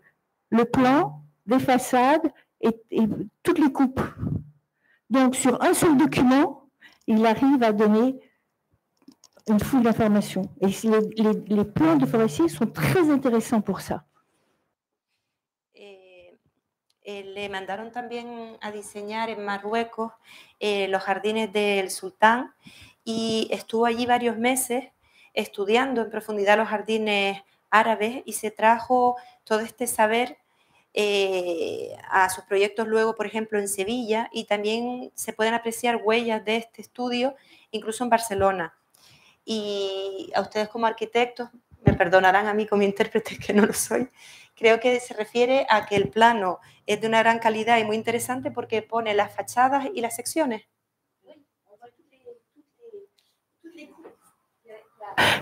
le plan des façades et, toutes les coupes. Donc sur un seul document, il arrive à donner une foule d'informations. Et les, plans de forestiers sont très intéressants pour ça. Eh, le mandaron también a diseñar en Marruecos eh, los jardines del sultán y estuvo allí varios meses estudiando en profundidad los jardines árabes y se trajo todo este saber eh, a sus proyectos luego, por ejemplo, en Sevilla y también se pueden apreciar huellas de este estudio incluso en Barcelona. Y a ustedes como arquitectos, me perdonarán a mí como *laughs* intérprete que no lo soy, creo que se refiere a que el plano es de una gran calidad y muy interesante porque pone las fachadas y las secciones.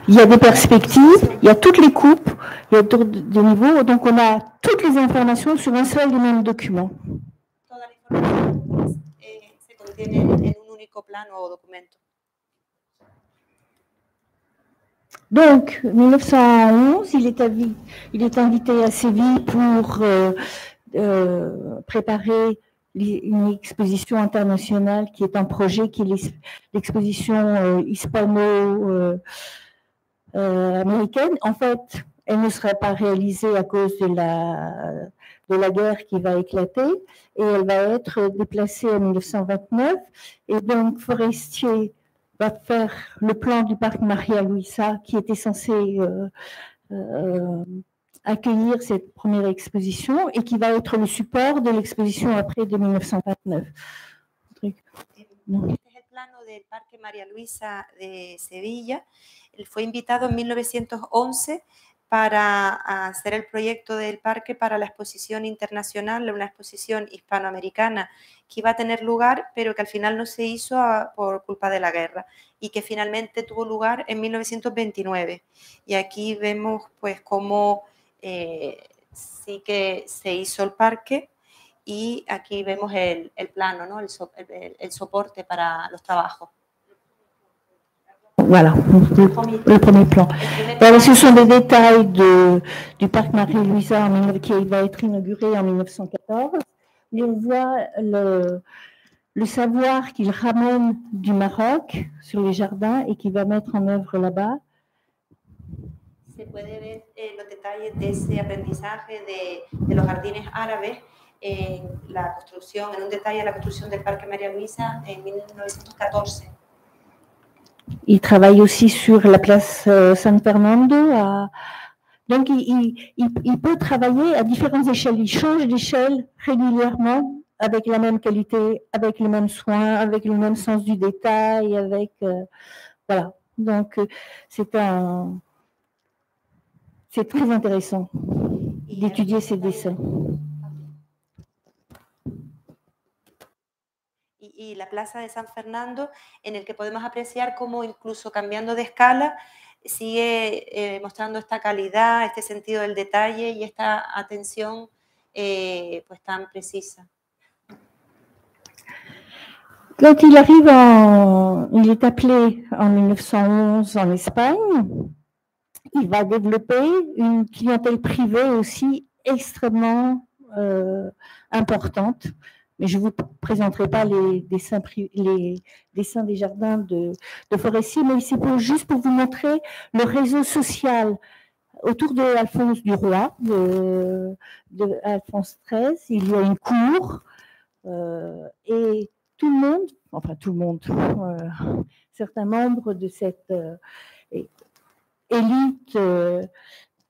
Il y a des perspectives, il y a toutes les coupes, il y a des niveaux, donc on a toutes les informations sur un seul et même document. Eh. Donc, 1911, il est, il est invité à Séville pour euh, euh, préparer une exposition internationale qui est un projet, qui est l'exposition euh, hispano-américaine. en fait, elle ne sera pas réalisée à cause de la, de la guerre qui va éclater et elle va être déplacée en 1929. Et donc, Forestier va faire le plan du parc Maria Luisa qui était censé euh, euh, accueillir cette première exposition et qui va être le support de l'exposition après de 1929. Este es el plano del Parque María Luisa de Sevilla. Él fue invitado en 1911 para hacer el proyecto del parque para la exposición internacional, una exposición hispanoamericana que iba a tener lugar, pero que al final no se hizo por culpa de la guerra y que finalmente tuvo lugar en 1929. Y aquí vemos pues cómo eh, sí que se hizo el parque y aquí vemos el, el plano, ¿no? el, el, el soporte para los trabajos. Voilà, le, premier plan. Alors, ce sont des détails de, du parc Marie-Louisa qui va être inauguré en 1914. Et on voit le, le savoir qu'il ramène du Maroc sur les jardins et qu'il va mettre en œuvre là-bas. Se puede ver eh, los detalles de ese aprendizaje de, de los jardines árabes en la construcción, en un detalle de la construcción del Parque María Luisa en 1914. Il travaille aussi sur la place euh, San Fernando. Donc, il, peut travailler à différentes échelles. Il change d'échelle régulièrement avec la même qualité, avec le même soin, avec le même sens du détail, avec... Euh, voilà. Donc, euh, c'est un... C'est très intéressant d'étudier ces dessins. y la Plaza de San Fernando, en el que podemos apreciar cómo incluso cambiando de escala sigue eh, mostrando esta calidad, este sentido del detalle y esta atención eh, pues tan precisa. Quand il arrive en, il est appelé en 1911 en Espagne, il va développer une clientèle privée aussi extrêmement euh, importante mais je ne vous présenterai pas les dessins, des jardins de, Forestier, mais c'est pour, juste pour vous montrer le réseau social autour de Alphonse du Roi, de, Alphonse XIII. Il y a une cour euh, et tout le monde, enfin tout le monde, euh, certains membres de cette élite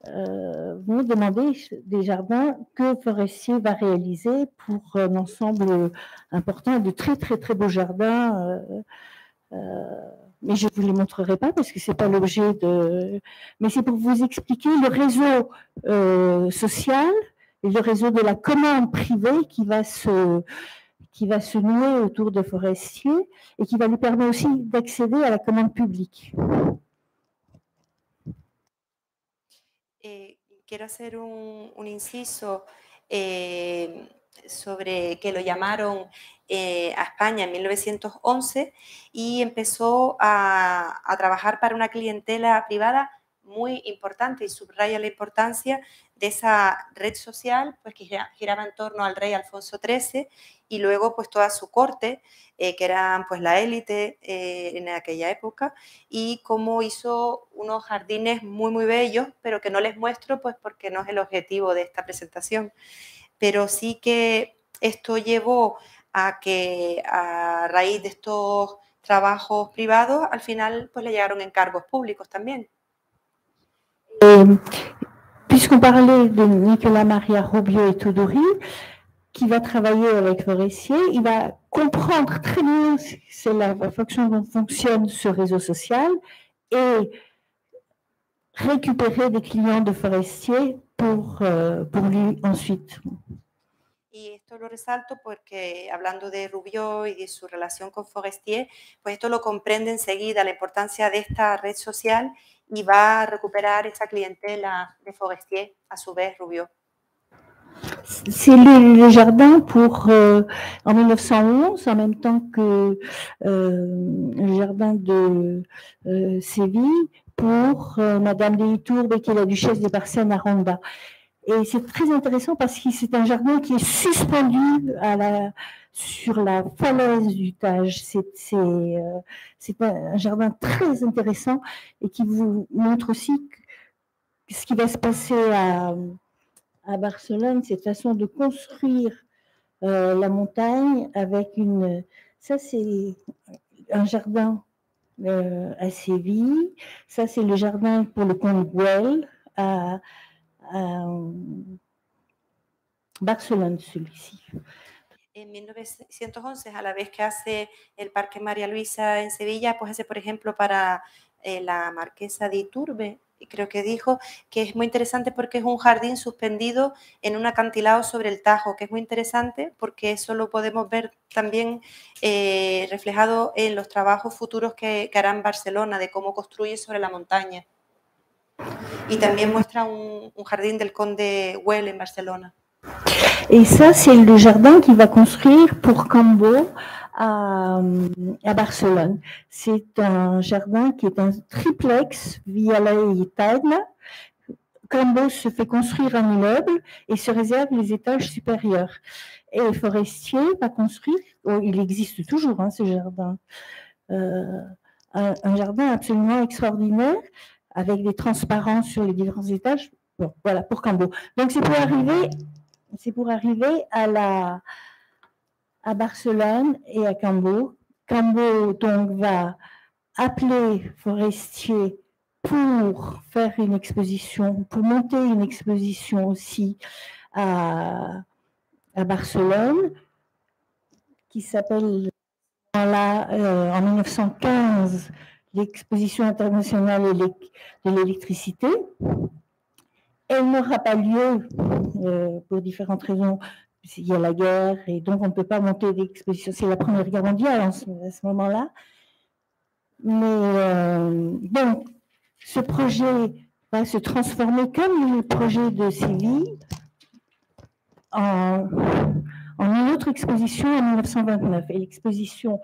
euh, vont demander des jardins que Forestier va réaliser pour un ensemble important de très très très beaux jardins. Euh, euh, mais je ne vous les montrerai pas parce que ce n'est pas l'objet de... Mais c'est pour vous expliquer le réseau social et le réseau de la commande privée qui va se qui va se nouer autour de Forestier et qui va lui permettre aussi d'accéder à la commande publique. Quiero hacer un, inciso eh, sobre que lo llamaron eh, a España en 1911 y empezó a trabajar para una clientela privada muy importante y subraya la importancia de esa red social pues, que gira- giraba en torno al rey Alfonso XIII y luego pues toda su corte, eh, que eran pues la élite eh, en aquella época, y cómo hizo unos jardines muy muy bellos, pero que no les muestro pues porque no es el objetivo de esta presentación. Pero sí que esto llevó a que a raíz de estos trabajos privados, al final pues le llegaron encargos públicos también. Et puisqu'on parlait de Nicolas Maria Rubio et Tudori, qui va travailler avec Forestier, il va comprendre très bien c'est la fonction dont fonctionne ce réseau social et récupérer des clients de Forestier pour, euh, pour lui ensuite. Y esto lo resalto porque hablando de Rubio y de su relación con Forestier, pues esto lo comprende enseguida la importancia de esta red social y va a recuperar esa clientela de Forestier, a su vez Rubio? C'est le, jardin pour, euh, en 1911, en même temps que euh, le jardin de euh, Séville, pour Madame de Itourbe, qui est la duchesse de Barcelone à Ronda. Et c'est très intéressant parce que c'est un jardin qui est suspendu à la, sur la falaise du Tage. C'est euh, un, jardin très intéressant et qui vous montre aussi ce qui va se passer à, à Barcelone, cette façon de construire euh, la montagne avec une. Ça, c'est un jardin euh, à Séville. Ça, c'est le jardin pour le comte Güell à, à Barcelone, celui-ci. En 1911, a la vez que hace el Parque María Luisa en Sevilla, pues hace, por ejemplo, para eh, la marquesa de Iturbe, creo que dijo que es muy interesante porque es un jardín suspendido en un acantilado sobre el Tajo, que es muy interesante porque eso lo podemos ver también eh, reflejado en los trabajos futuros que, que hará en Barcelona, de cómo construye sobre la montaña. Y también muestra un, un jardín del conde Güell en Barcelona. Et ça, c'est le jardin qu'il va construire pour Cambo à, Barcelone. C'est un jardin qui est un triplex via la Itagna. Cambo se fait construire un immeuble et se réserve les étages supérieurs. Et Forestier va construire, oh, il existe toujours hein, ce jardin, euh, un, jardin absolument extraordinaire avec des transparences sur les différents étages. Voilà, pour Cambo. Donc c'est pour arriver c'est pour arriver à, Barcelone et à Cambo. Cambo donc va appeler Forestier pour faire une exposition, pour monter une exposition aussi à, Barcelone, qui s'appelle euh, en 1915 l'exposition internationale de l'électricité. Elle n'aura pas lieu euh, pour différentes raisons. Il y a la guerre et donc on ne peut pas monter d'exposition. C'est la Première Guerre mondiale ce- à ce moment-là. Mais euh, donc, ce projet va se transformer comme le projet de Séville en, en une autre exposition en 1929. Et l'exposition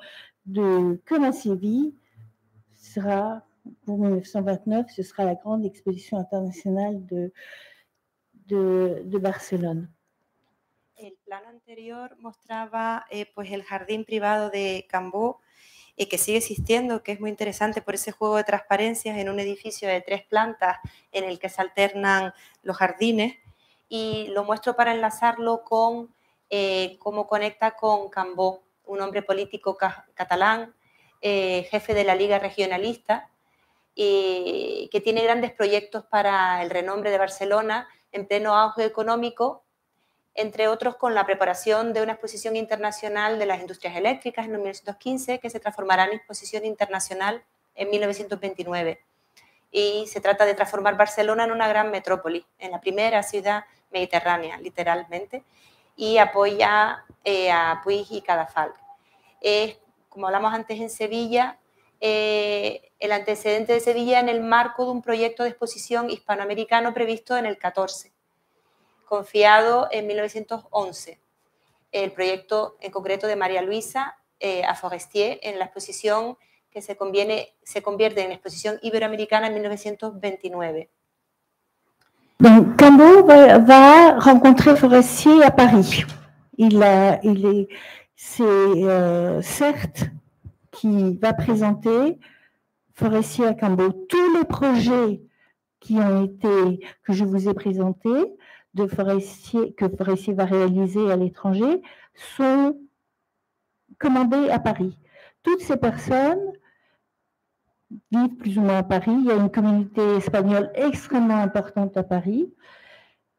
de Comme à Séville sera pour 1929, ce sera la grande exposition internationale de, de, de Barcelone. El plano anterior mostraba eh, pues el jardín privado de Cambó, eh, que sigue existiendo, que es muy interesante por ese juego de transparencias en un edificio de tres plantas en el que se alternan los jardines. Y lo muestro para enlazarlo con eh, cómo conecta con Cambó, un hombre político ca- catalán, eh, jefe de la Liga Regionalista, eh, que tiene grandes proyectos para el renombre de Barcelona en pleno auge económico entre otros con la preparación de una exposición internacional de las industrias eléctricas en 1915, que se transformará en exposición internacional en 1929. Y se trata de transformar Barcelona en una gran metrópoli, en la primera ciudad mediterránea, literalmente, y apoya eh, a Puig y Cadafalch. Es, como hablamos antes en Sevilla, eh, el antecedente de Sevilla en el marco de un proyecto de exposición hispanoamericano previsto en el 14, confiado en 1911. El proyecto en concreto de María Luisa eh, a Forestier en la exposición que se, conviene, se convierte en exposición iberoamericana en 1929. Donc, Cambo va, va rencontrer Forestier à Paris. Il, a, il est, c'est euh, certes qui va présenter Forestier à Cambo. Tous les projets qui ont été, que je vous ai présentés, de Forestier, que Forestier va réaliser à l'étranger, sont commandés à Paris. Toutes ces personnes vivent plus ou moins à Paris. Il y a une communauté espagnole extrêmement importante à Paris.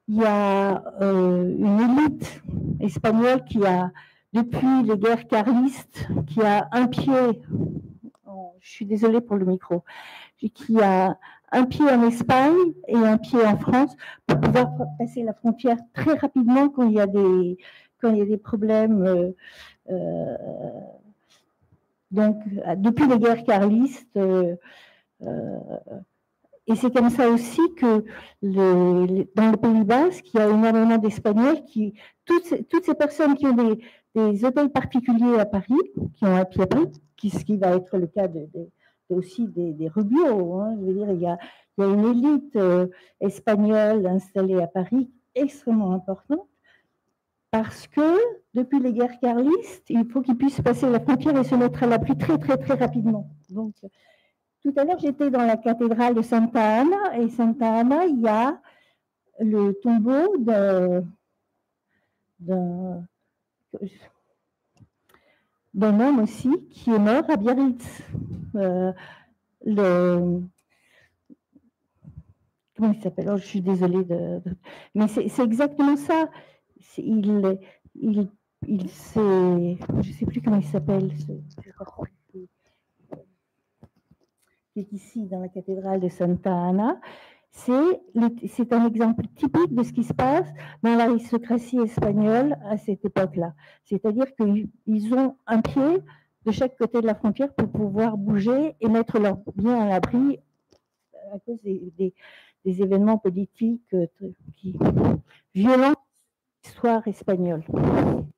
Il y a euh, une élite espagnole qui a, depuis les guerres carlistes, qui a un pied, oh, je suis désolée pour le micro, qui a un pied en Espagne et un pied en France pour pouvoir passer la frontière très rapidement quand il y a des, quand il y a des problèmes. euh, euh, donc, depuis les guerres carlistes, euh, et c'est comme ça aussi que dans le Pays Basque, il y a énormément d'Espagnols qui, toutes toutes ces personnes qui ont des, des hôtels particuliers à Paris, qui ont un pied qui, ce qui va être le cas aussi des, des Rubio. hein. je veux dire, il y a, une élite euh, espagnole installée à Paris extrêmement importante parce que depuis les guerres carlistes, il faut qu'ils puissent passer la frontière et se mettre à l'abri très très très rapidement. Donc, tout à l'heure, j'étais dans la cathédrale de Santa Ana et Santa Ana, il y a le tombeau d'un d'un homme aussi qui est mort à Biarritz. Euh, comment il s'appelle? Oh, Je suis désolée de, mais c'est exactement ça. Il, il, il s'est, je ne sais plus comment il s'appelle, qui est ici dans la cathédrale de Santa Ana. C'est un exemple typique de ce qui se passe dans l'aristocratie espagnole à cette époque-là. C'est-à-dire qu'ils ils ont un pied de chaque côté de la frontière pour pouvoir bouger et mettre leurs biens à l'abri à cause des, des- des événements politiques euh, qui, violents l'histoire espagnole.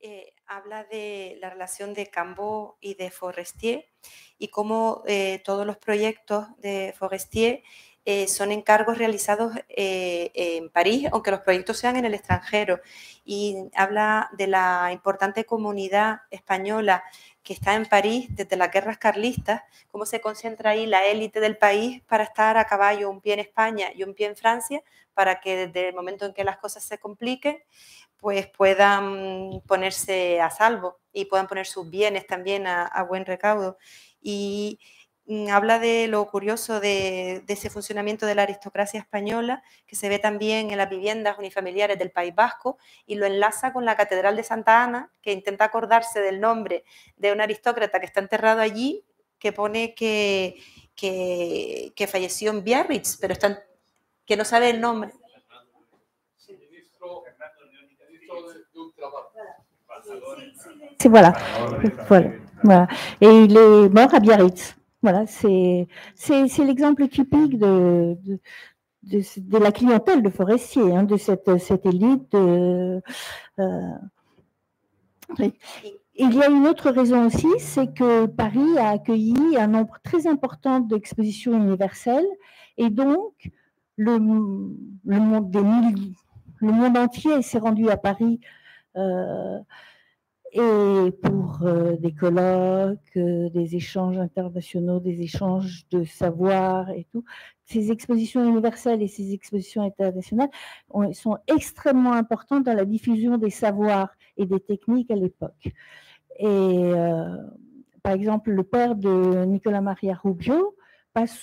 eh, habla de la relación de Cambó y de Forestier y cómo eh, todos los de Forestier eh, son encargos realizados eh, en París, aunque los proyectos sean en el extranjero. Y habla de la importante comunidad española que está en París desde las guerras carlistas, cómo se concentra ahí la élite del país para estar a caballo, un pie en España y un pie en Francia, para que desde el momento en que las cosas se compliquen, pues puedan ponerse a salvo y puedan poner sus bienes también a, a buen recaudo. Y habla de lo curioso de, ese funcionamiento de la aristocracia española, que se ve también en las viviendas unifamiliares del País Vasco, y lo enlaza con la Catedral de Santa Ana, que intenta acordarse del nombre de un aristócrata que está enterrado allí, que pone que, que, que falleció en Biarritz, pero que no sabe el nombre. Voilà. Voilà. voilà. Et il est mort à Biarritz. Voilà, c'est l'exemple typique de, la clientèle de Forestier, hein, de cette, élite. euh, et il y a une autre raison aussi, c'est que Paris a accueilli un nombre très important d'expositions universelles et donc le monde entier s'est rendu à Paris euh, et pour euh, des colloques, euh, des échanges internationaux, des échanges de savoir et tout. Ces expositions universelles et ces expositions internationales ont- sont extrêmement importantes dans la diffusion des savoirs et des techniques à l'époque. Et euh, par exemple, le père de Nicolas Maria Rubio passe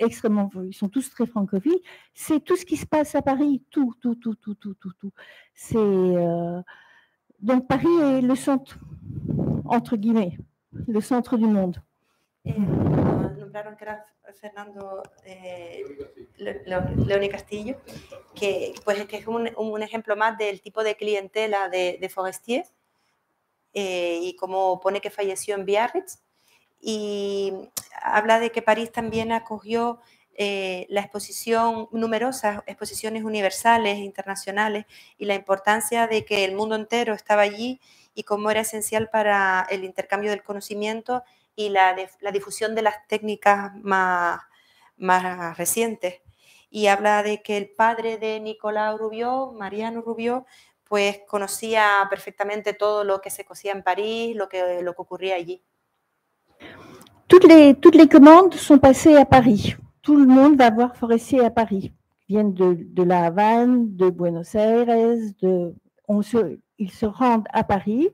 extrêmement, ils sont tous très francophiles. C'est tout ce qui se passe à Paris, tout, tout, tout, tout, tout, tout, tout. C'est donc Paris est le centre, entre guillemets, le centre du monde. Eh, nombraron que era Fernando eh, Le- Le- Leoni Castillo, que, pues, que es un, un ejemplo más del tipo de clientela de, de Forestier eh, y como pone que falleció en Biarritz y habla de que París también acogió eh, la exposición, numerosas exposiciones universales internacionales y la importancia de que el mundo entero estaba allí y cómo era esencial para el intercambio del conocimiento y la, la difusión de las técnicas más, más recientes. Y habla de que el padre de Nicolau Rubió, Mariano Rubió, pues conocía perfectamente todo lo que se cosía en París, lo que, lo que ocurría allí. Toutes les, toutes les commandes sont passées à Paris. Tout le monde va voir Forestier à Paris. Ils viennent de, La Havane, de Buenos Aires, de, ils se rendent à Paris,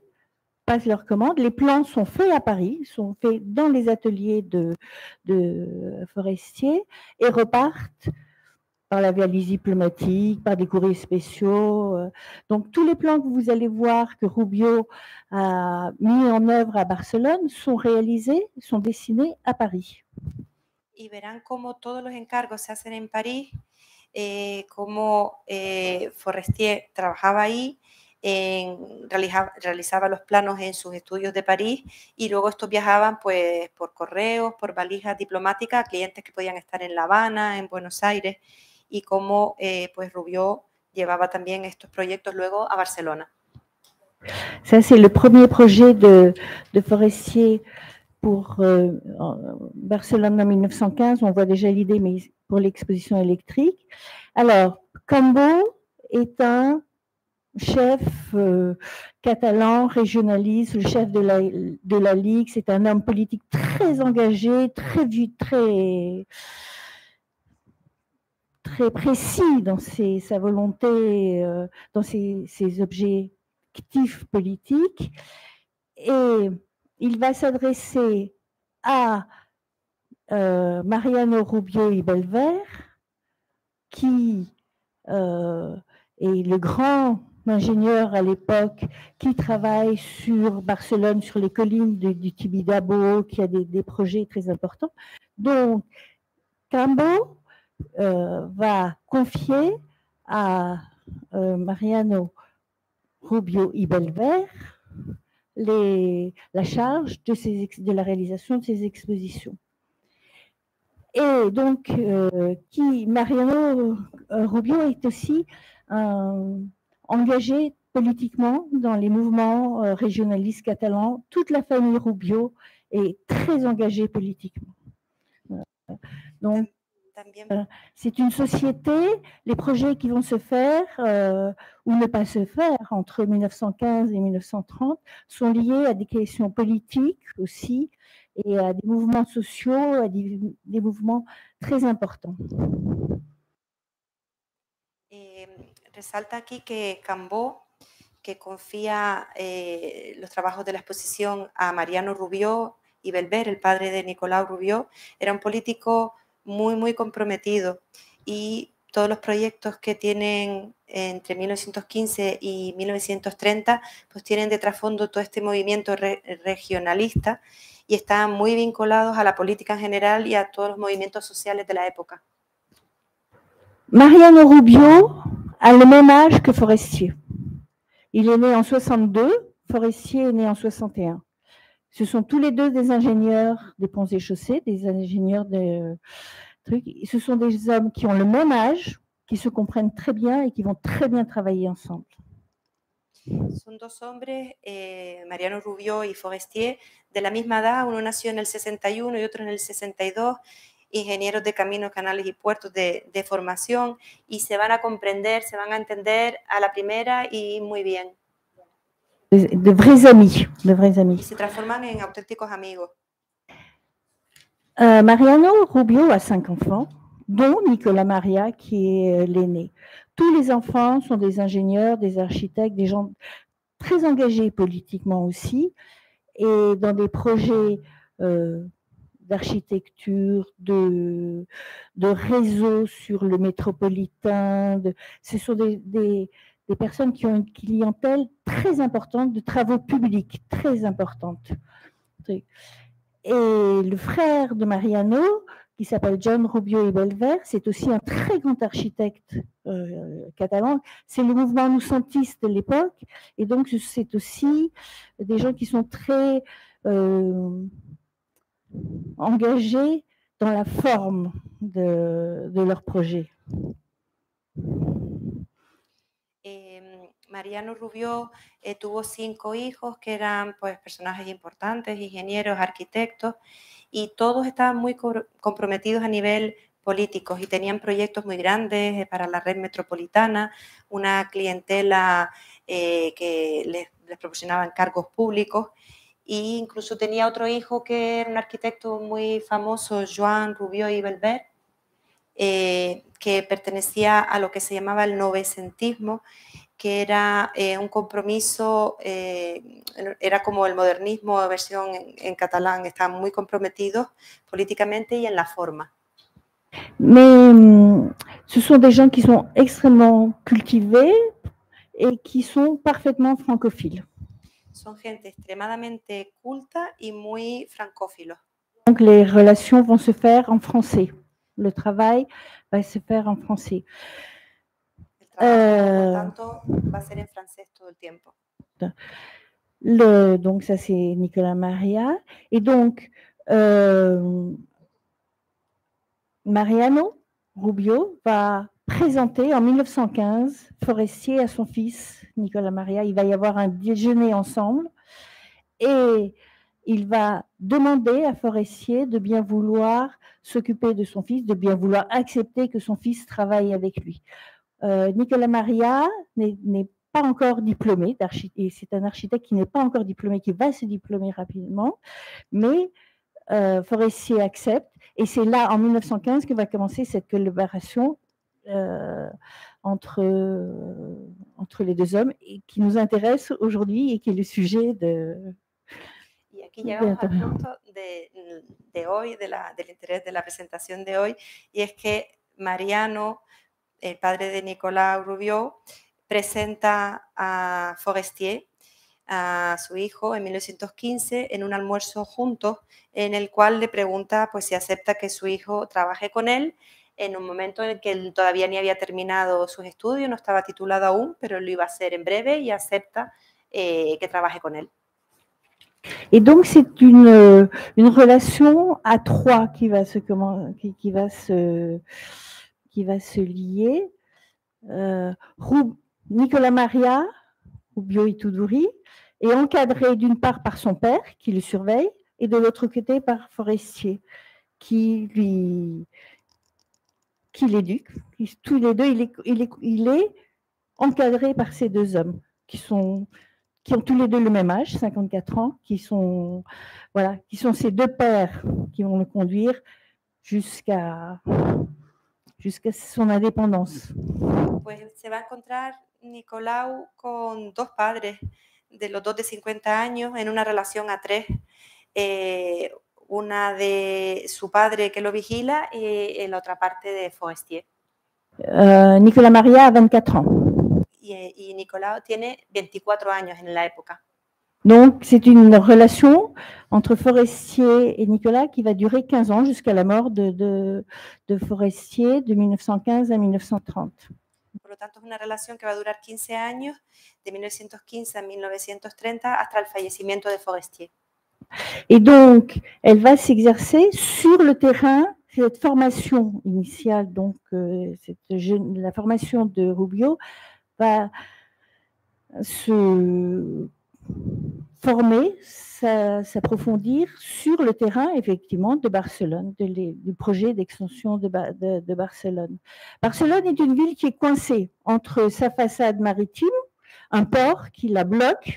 passent leurs commandes. Les plans sont faits à Paris, sont faits dans les ateliers de, de Forestier et repartent par la valise diplomatique, par des courriers spéciaux. euh. Donc tous les plans que vous allez voir que Rubio a mis en œuvre à Barcelone sont réalisés, sont dessinés à Paris. Y verán cómo todos los encargos se hacen en París, eh, cómo eh, Forestier trabajaba ahí, en- realiza- realizaba los planos en sus estudios de París y luego estos viajaban pues por correos, por valijas diplomáticas a clientes que podían estar en La Habana, en Buenos Aires y cómo eh, pues Rubió llevaba también estos proyectos luego a Barcelona. Ça, c'est le premier projet de, de Forestier pour euh, Barcelone en 1915. On voit déjà l'idée, mais pour l'exposition électrique. Alors, Cambo est un chef euh, catalan, régionaliste, le chef de la, de la Ligue. C'est un homme politique très engagé, très très très précis dans sa volonté, euh, dans ses, ses objectifs politiques. Et il va s'adresser à euh, Mariano Rubio y qui euh, est le grand ingénieur à l'époque qui travaille sur Barcelone, sur les collines du Tibidabo, qui a des, projets très importants. Donc, Cambo euh, va confier à Mariano Rubio y la charge de, la réalisation de ces expositions. Et donc, euh, qui, Mariano euh, Rubio est aussi engagé politiquement dans les mouvements euh, régionalistes catalans. Toute la famille Rubio est très engagée politiquement. Donc, c'est une société, les projets qui vont se faire euh, ou ne pas se faire entre 1915 et 1930 sont liés à des questions politiques aussi et à des mouvements sociaux, à des, des mouvements très importants. Eh, resalta aquí que Cambó, que confía eh, los trabajos de la exposición a Mariano Rubió y Belver, el padre de Nicolau Rubió, era un político muy, muy comprometido y todos los proyectos que tienen entre 1915 y 1930, pues tienen de trasfondo todo este movimiento re- regionalista y están muy vinculados a la política en general y a todos los movimientos sociales de la época. Mariano Rubio a le même âge que Forestier. Il est né en 62, Forestier est né en 61. Ce sont tous les deux des ingénieurs des ponts et chaussées, des ingénieurs de trucs. Ce sont des hommes qui ont le même âge, qui se comprennent très bien et qui vont très bien travailler ensemble. Son dos hombres, eh, Mariano Rubió y Forestier, de la misma edad. Uno nació en el 61 y otro en el 62, ingenieros de caminos, canales y puertos de, de formación, y se van a comprender, se van a entender a la primera y muy bien. De, de vrais amis, de vrais amis. se transforman en auténticos amigos. Euh, Mariano Rubio a cinq enfants, dont Nicolas Maria, qui est euh, l'aîné. Tous les enfants sont des ingénieurs, des architectes, des gens très engagés politiquement aussi, et dans des projets euh, d'architecture, de, de réseau sur le métropolitain. de- ce sont des, des- des personnes qui ont une clientèle très importante de travaux publics, très importante. Et le frère de Mariano, qui s'appelle John Rubio y Belver, c'est aussi un très grand architecte euh, catalan. C'est le mouvement noucentiste de l'époque. Et donc, c'est aussi des gens qui sont très euh, engagés dans la forme de, de leur projet. Mariano Rubio eh, tuvo cinco hijos que eran pues, personajes importantes, ingenieros, arquitectos, y todos estaban muy co- comprometidos a nivel político y tenían proyectos muy grandes eh, para la red metropolitana, una clientela eh, que les, les proporcionaban cargos públicos. E incluso tenía otro hijo que era un arquitecto muy famoso, Joan Rubio y Belver, eh, que pertenecía a lo que se llamaba el novecentismo, que era eh, un compromiso, eh, era como el modernismo versión en, en catalán, estaban muy comprometidos políticamente y en la forma. Mais hum, ce sont des gens qui sont extrêmement cultivés et qui sont parfaitement francophiles. Son gente extremadamente culta y muy francófilos. Donc les relations vont se faire en français. Le travail va se faire en français. Trabajo, Eh. por tanto, va a ser en francés todo el tiempo. Le, donc ça c'est Nicolas Maria. Et donc euh, Mariano Rubio va présenter en 1915 Forestier à son fils Nicolas Maria. Il va y avoir un déjeuner ensemble et il va demander à Forestier de bien vouloir s'occuper de son fils, de bien vouloir accepter que son fils travaille avec lui. Euh, Nicolas Maria n'est pas encore diplômé, et c'est un architecte qui n'est pas encore diplômé, qui va se diplômer rapidement, mais euh, Forestier accepte, et c'est là, en 1915, que va commencer cette collaboration euh, entre, euh, entre les deux hommes, et qui nous intéresse aujourd'hui et qui est le sujet de... Y aquí Bien, llegamos al también. punto de, de hoy, de la- del interés de la presentación de hoy, y es que Mariano, el padre de Nicolas Rubio, presenta a Forestier, a su hijo, en 1915, en un almuerzo juntos, en el cual le pregunta pues, si acepta que su hijo trabaje con él en un momento en el que él todavía ni había terminado sus estudios, no estaba titulado aún, pero lo iba a hacer en breve y acepta eh, que trabaje con él. Et donc, c'est une, une relation à trois qui va se, comment, qui, qui se, qui va se lier. Euh, Nicolas Maria, Rubio Ituduri, est encadré d'une part par son père, qui le surveille, et de l'autre côté par Forestier, qui lui qui l'éduque. Tous les deux, il est, il, est, encadré par ces deux hommes qui sont qui ont tous les deux le même âge, 54 ans, qui sont, voilà, qui sont ces deux pères qui vont le conduire jusqu'à jusqu'à son indépendance. pues se va a encontrar Nicolau con dos padres, de los dos de 50 años, en una relación a tres. Eh, una de su padre que lo vigila y en la otra parte de Forestier. Euh, Nicolas Maria a 24 ans. Y, y Nicolau tiene 24 años en la época. Donc, c'est une relation entre Forestier et Nicolas qui va durer 15 ans jusqu'à la mort de, de, de Forestier de 1915 à 1930. Por lo tanto, es una relación que va a durar 15 años, de 1915 a 1930, hasta el fallecimiento de Forestier. Et donc, elle va s'exercer sur le terrain. Cette formation initiale, donc euh, cette jeune- la formation de Rubio, va se former, s'a- s'approfondir sur le terrain, effectivement, de Barcelone, du projet d'extension de, Ba- de- de Barcelone. Barcelone est une ville qui est coincée entre sa façade maritime, un port qui la bloque,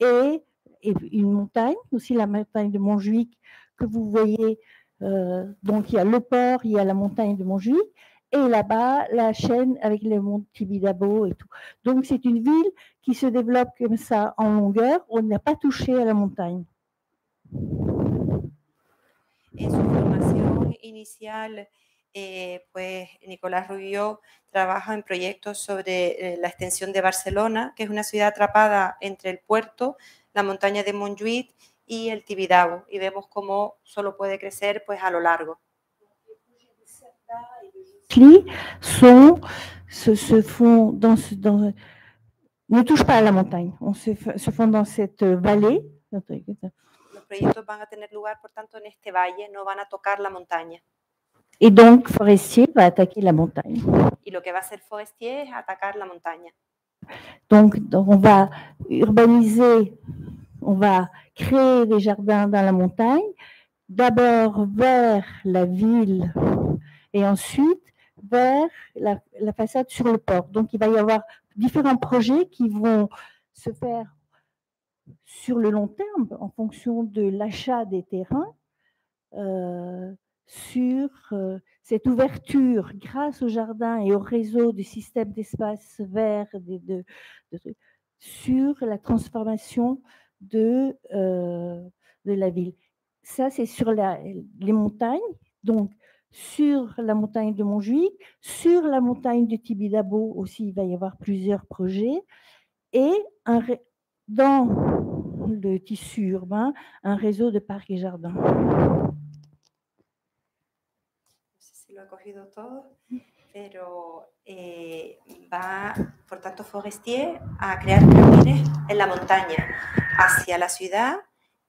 et et une montagne, aussi la montagne de Montjuic que vous voyez. euh, donc il y a le port, il y a la montagne de Montjuic, et là-bas la chaîne avec les monts Tibidabo et tout. Donc c'est une ville qui se développe comme ça en longueur. On n'a pas touché à la montagne. En su formación inicial, eh, pues Nicolás Rubio trabaja en proyectos sobre eh, la extensión de Barcelona, que es una ciudad atrapada entre el puerto, la montaña de Montjuic y el Tibidabo, y vemos cómo solo puede crecer pues a lo largo. Sont, se, se font dans, dans- ne touchent pas à la montagne. On se, se font dans cette vallée. Et donc, Forestier va attaquer la montagne. Y lo que va hacer Forestier es atacar la montaña. Donc, donc, on va urbaniser, on va créer des jardins dans la montagne, d'abord vers la ville et ensuite vers la, la façade sur le port. Donc, il va y avoir différents projets qui vont se faire sur le long terme en fonction de l'achat des terrains. euh, sur euh, cette ouverture grâce au jardin et au réseau du système d'espace vert de- sur la transformation de, euh, de la ville. Ça, c'est sur la- les montagnes, donc sur la montagne de Montjuïc, sur la montagne de Tibidabo aussi, il va y avoir plusieurs projets, et un dans le tissu urbain, un réseau de parcs et jardins. Pero eh, va, por tanto, Forestier a crear jardines en la montaña, hacia la ciudad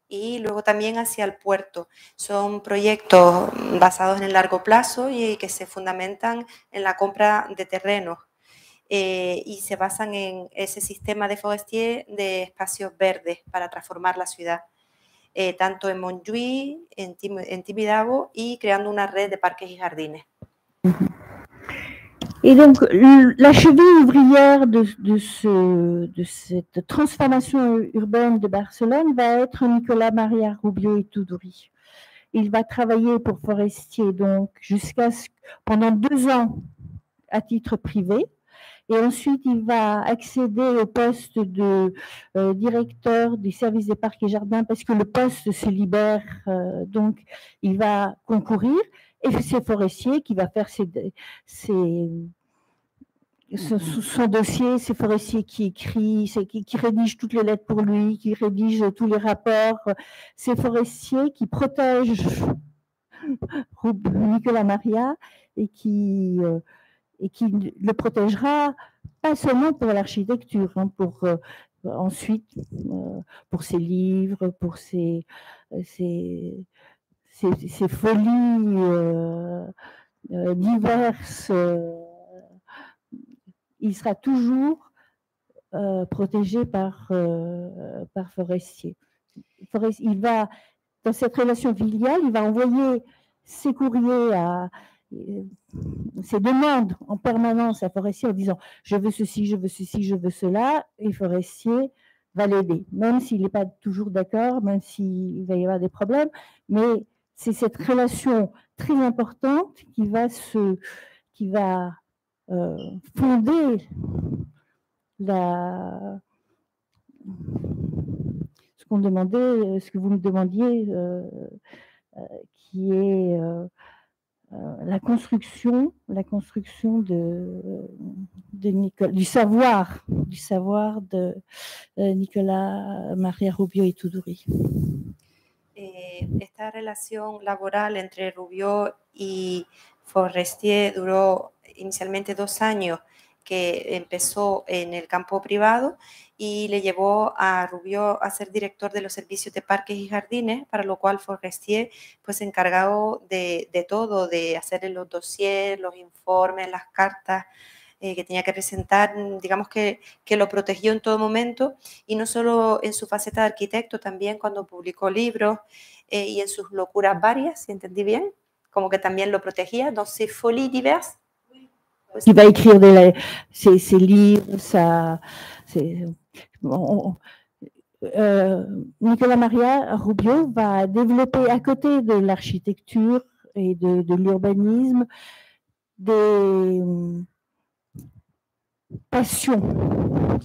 y luego también hacia el puerto. Son proyectos basados en el largo plazo y que se fundamentan en la compra de terrenos eh, y se basan en ese sistema de Forestier de espacios verdes para transformar la ciudad. eh, tanto en Montjuïc, en, Tim- y creando una red de parques y jardines. Et donc, la cheville ouvrière de, ce- de cette transformation urbaine de Barcelone va être Nicolas Maria Rubio et Tudori. Il va travailler pour Forestier donc jusqu'à pendant deux ans à titre privé. Et ensuite, il va accéder au poste de euh, directeur du service des parcs et jardins parce que le poste se libère. euh, donc, il va concourir. Et c'est Forestier qui va faire son, dossier, c'est Forestier qui écrit, qui, rédige toutes les lettres pour lui, qui rédige tous les rapports. C'est Forestier qui protège *laughs* Nicolas Maria et qui, euh, et qui le protégera pas seulement pour l'architecture, hein, pour euh, ensuite euh, pour ses livres, pour ses, ses folies euh, euh, diverses. euh, il sera toujours protégé par, par Forestier. Forest- il va, dans cette relation filiale, il va envoyer ses courriers à ses demandes en permanence à Forestier en disant je veux ceci, je veux ceci, je veux cela, et Forestier va l'aider, même s'il n'est pas toujours d'accord, même s'il va y avoir des problèmes, mais c'est cette relation très importante qui va se, qui va euh, fonder ce qu'on demandait, ce que vous me demandiez, euh, euh, qui est la construction, la construction de, de Nicolas, du savoir, du savoir de Nicolas Maria Rubio et Tudori. Eh, esta relación laboral entre Rubio y Forestier duró inicialmente dos años, que empezó en el campo privado y le llevó a Rubio a ser director de los servicios de parques y jardines, para lo cual Forestier pues se encargado de, de todo, de hacer los dossiers, los informes, las cartas eh, que tenía que presentar, mm, digamos que, que lo protegió en todo momento y no solo en su faceta de arquitecto, también cuando publicó libros eh, y en sus locuras varias, si entendí bien, como que también lo protegía, dans ses folies diverses. Pues, Il va écrire des, la- ses, ses livres, sa, ses- on- on- euh, Nicolas Maria Rubio va développer à côté de l'architecture et de, de l'urbanisme des passions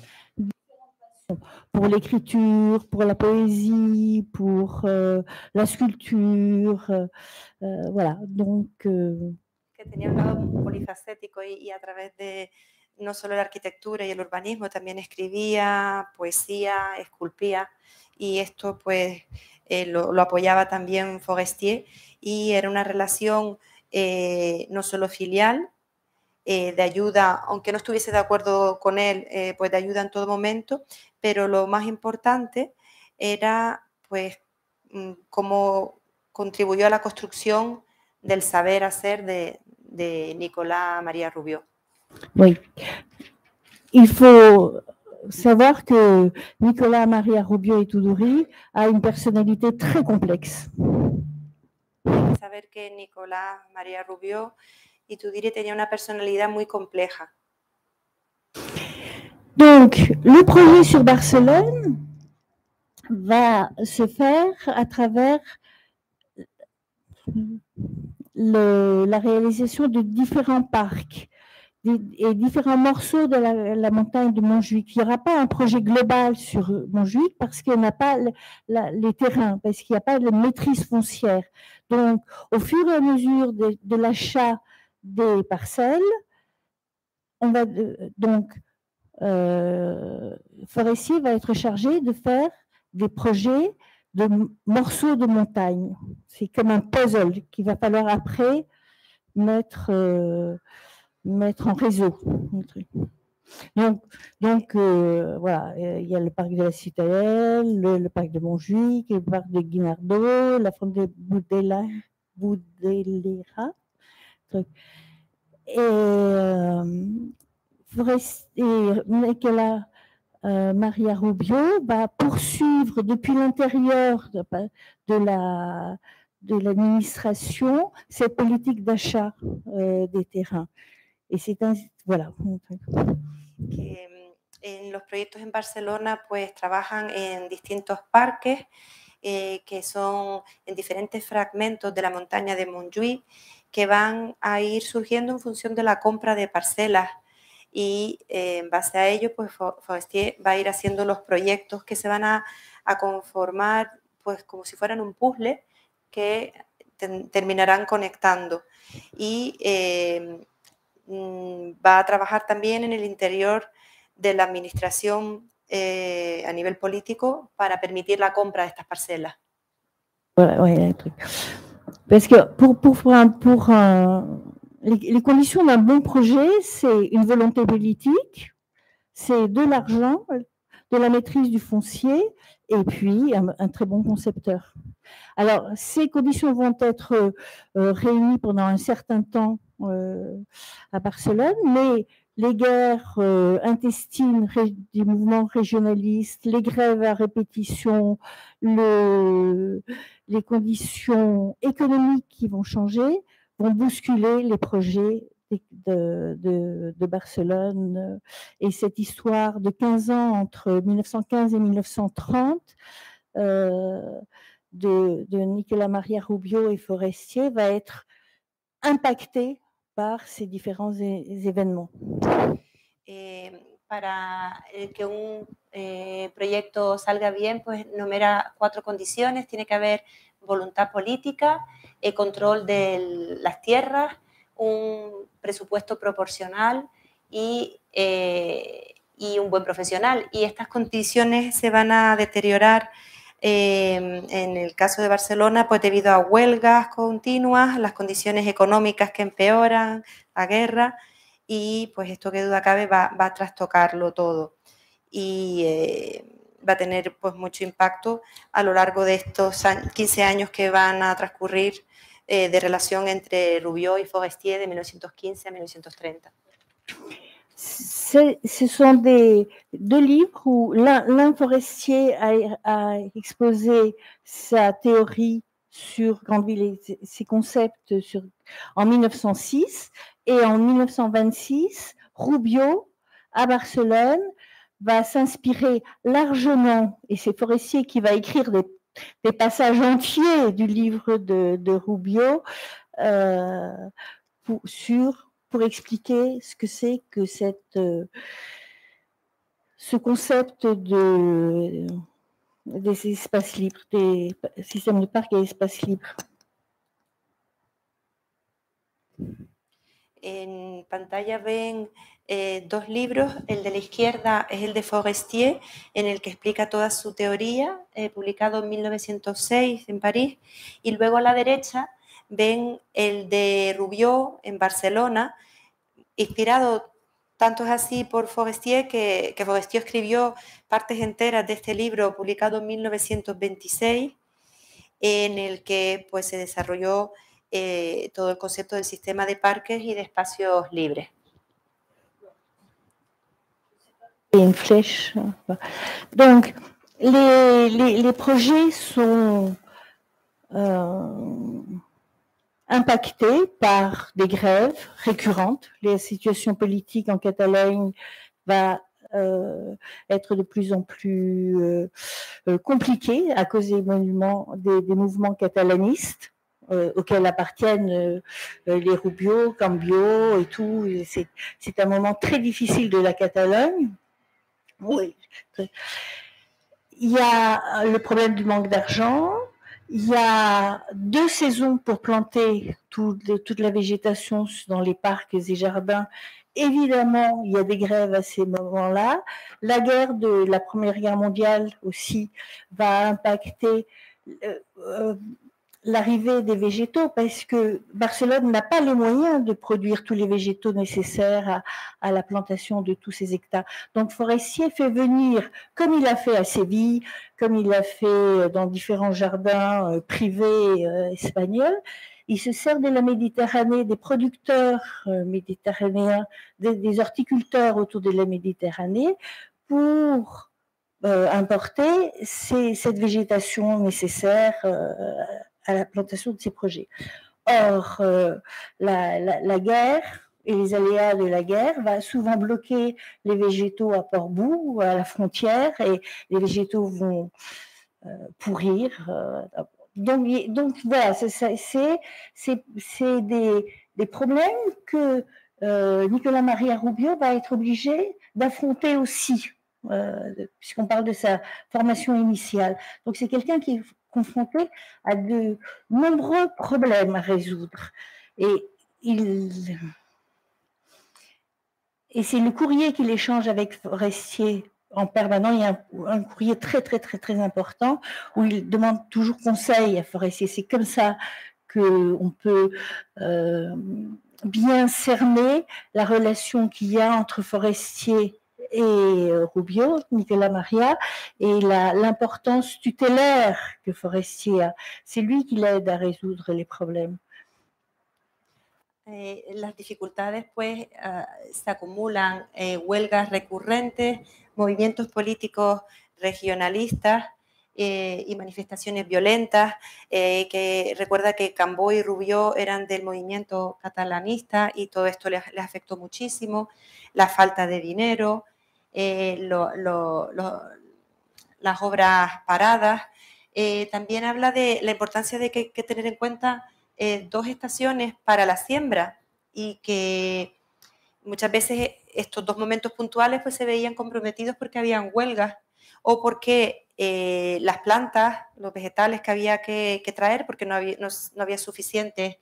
pour l'écriture, pour la poésie, pour euh, la sculpture, euh, euh, voilà. Donc, euh, que tenía un lado polifacético y, y a través de no solo la arquitectura y el urbanismo, también escribía poesía, esculpía. Y esto pues eh, lo, lo apoyaba también Forestier. Y era una relación eh, no solo filial, eh, de ayuda, aunque no estuviese de acuerdo con él, eh, pues de ayuda en todo momento, pero lo más importante era pues mm, cómo contribuyó a la construcción del saber hacer de, de Nicolás María Rubio. Oui. Il faut savoir que Nicolas Maria Rubio et Tudori a une personnalité très complexe. Saber que Nicolás María Rubio y Tudiri tenía una personalidad muy compleja. Donc, le projet sur Barcelone va se faire à travers la réalisation de différents parcs et différents morceaux de la, montagne de Montjuic. Il n'y aura pas un projet global sur Montjuic parce qu'il n'y a pas les terrains, parce qu'il n'y a pas de maîtrise foncière. Donc, au fur et à mesure de l'achat des parcelles, on va donc euh, Forestier va être chargé de faire des projets de morceaux de montagne. C'est comme un puzzle qu'il va falloir après mettre, euh, mettre en réseau. Donc, euh, voilà, il y a le parc de la Citadelle, le, parc de Montjuic, le parc de Guinardot, la fonte de Boudela, Boudelera. Truc. Et, euh, Nicolas euh, Maria Rubio va poursuivre depuis l'intérieur de, de la de l'administration cette politique d'achat euh, des terrains. Un voilà. que mm, en los proyectos en Barcelona pues trabajan en distintos parques eh, que son en diferentes fragmentos de la montaña de Montjuic que van a ir surgiendo en función de la compra de parcelas. Y eh, en base a ello pues Fo- Forestier va a ir haciendo los proyectos que se van a, a conformar pues como si fueran un puzzle que terminarán conectando. Y eh, mm, va a trabajar también en el interior de la administración eh, a nivel político para permitir la compra de estas parcelas. Parce que pour, pour, un- un- les, conditions d'un bon projet, c'est une volonté politique, c'est de l'argent, de la maîtrise du foncier et puis un, très bon concepteur. Alors, ces conditions vont être euh, réunies pendant un certain temps euh, à Barcelone, mais les guerres euh, intestines ré- des mouvements régionalistes, les grèves à répétition, le, les conditions économiques qui vont changer vont bousculer les projets de, Barcelone. Et cette histoire de 15 ans entre 1915 et 1930 euh, de, Nicolas Maria Rubio et Forestier va être impactée par ces différents événements. Para eh, que un eh, proyecto salga bien, pues numera cuatro condiciones. Tiene que haber voluntad política, eh, control de las tierras, un presupuesto proporcional y, eh, y un buen profesional. Y estas condiciones se van a deteriorar eh, en el caso de Barcelona, pues debido a huelgas continuas, las condiciones económicas que empeoran, la guerra, y pues esto que duda cabe va, va a trastocarlo todo y eh, va a tener pues mucho impacto a lo largo de estos a- 15 años que van a transcurrir eh, de relación entre Rubió y Forestier de 1915 a 1930. C'est- Ce sont des, deux livres où l'un Forestier a, a exposé sa théorie sur Grandville et ses- concepts en 1906 et en 1926, Rubio à Barcelone va s'inspirer largement, et c'est Forestier qui va écrire des, passages entiers du livre de, Rubio euh, pour, sur pour expliquer ce que c'est que euh, ce concept de, des. En pantalla ven eh, dos libros. El de la izquierda es el de Forestier, en el que explica toda su teoría, eh, publicado en 1906 en París. Y luego a la derecha ven el de Rubió en Barcelona, inspirado tanto es así por Forestier que, Forestier escribió partes enteras de este libro publicado en 1926 en el que pues, se desarrolló eh, todo el concepto del sistema de parques y de espacios libres. Impactés par des grèves récurrentes. La situation politique en Catalogne va euh, être de plus en plus euh, euh compliquée à cause des, monuments, des, des mouvements catalanistes. Euh, auxquels appartiennent euh, les Rubio, Cambio et tout. C'est un moment très difficile de la Catalogne. Oui. Il y a le problème du manque d'argent. Il y a deux saisons pour planter toute la végétation dans les parcs et jardins. Évidemment, il y a des grèves à ces moments-là. La guerre de la Première Guerre mondiale aussi va impacter euh, euh l'arrivée des végétaux parce que Barcelone n'a pas les moyens de produire tous les végétaux nécessaires à, la plantation de tous ces hectares. Donc Forestier fait venir, comme il a fait à Séville, comme il a fait dans différents jardins euh, privés euh, espagnols, il se sert de la Méditerranée, des producteurs euh, méditerranéens, des, horticulteurs autour de la Méditerranée pour importer cette végétation nécessaire à la plantation de ces projets. Or, euh, la, guerre et les aléas de la guerre va souvent bloquer les végétaux à Port-Bou, à la frontière, et les végétaux vont euh, pourrir. Euh, donc, voilà, c'est des, des, problèmes que Nicolas Maria Rubio va être obligé d'affronter aussi, puisqu'on parle de sa formation initiale. Donc c'est quelqu'un qui confronté à de nombreux problèmes à résoudre. Et. Et c'est le courrier qu'il échange avec Forestier en permanent. Il y a un, courrier très, très, très, très important où il demande toujours conseil à Forestier. C'est comme ça qu'on peut euh, bien cerner la relation qu'il y a entre Forestier et euh, Rubio, Nicolas Maria, et l'importance tutélaire que Forestier a. C'est lui qui l'aide a résoudre les problèmes. Eh, las dificultades pues uh, se acumulan, eh, huelgas recurrentes, movimientos políticos regionalistas eh, y manifestaciones violentas, eh, que recuerda que Cambó y Rubio eran del movimiento catalanista y todo esto les, les afectó muchísimo, la falta de dinero, eh, las obras paradas. Eh, también habla de la importancia de que hay que tener en cuenta eh, dos estaciones para la siembra y que muchas veces estos dos momentos puntuales pues se veían comprometidos porque habían huelgas o porque las plantas, los vegetales que había que, traer porque no había, no, había suficientes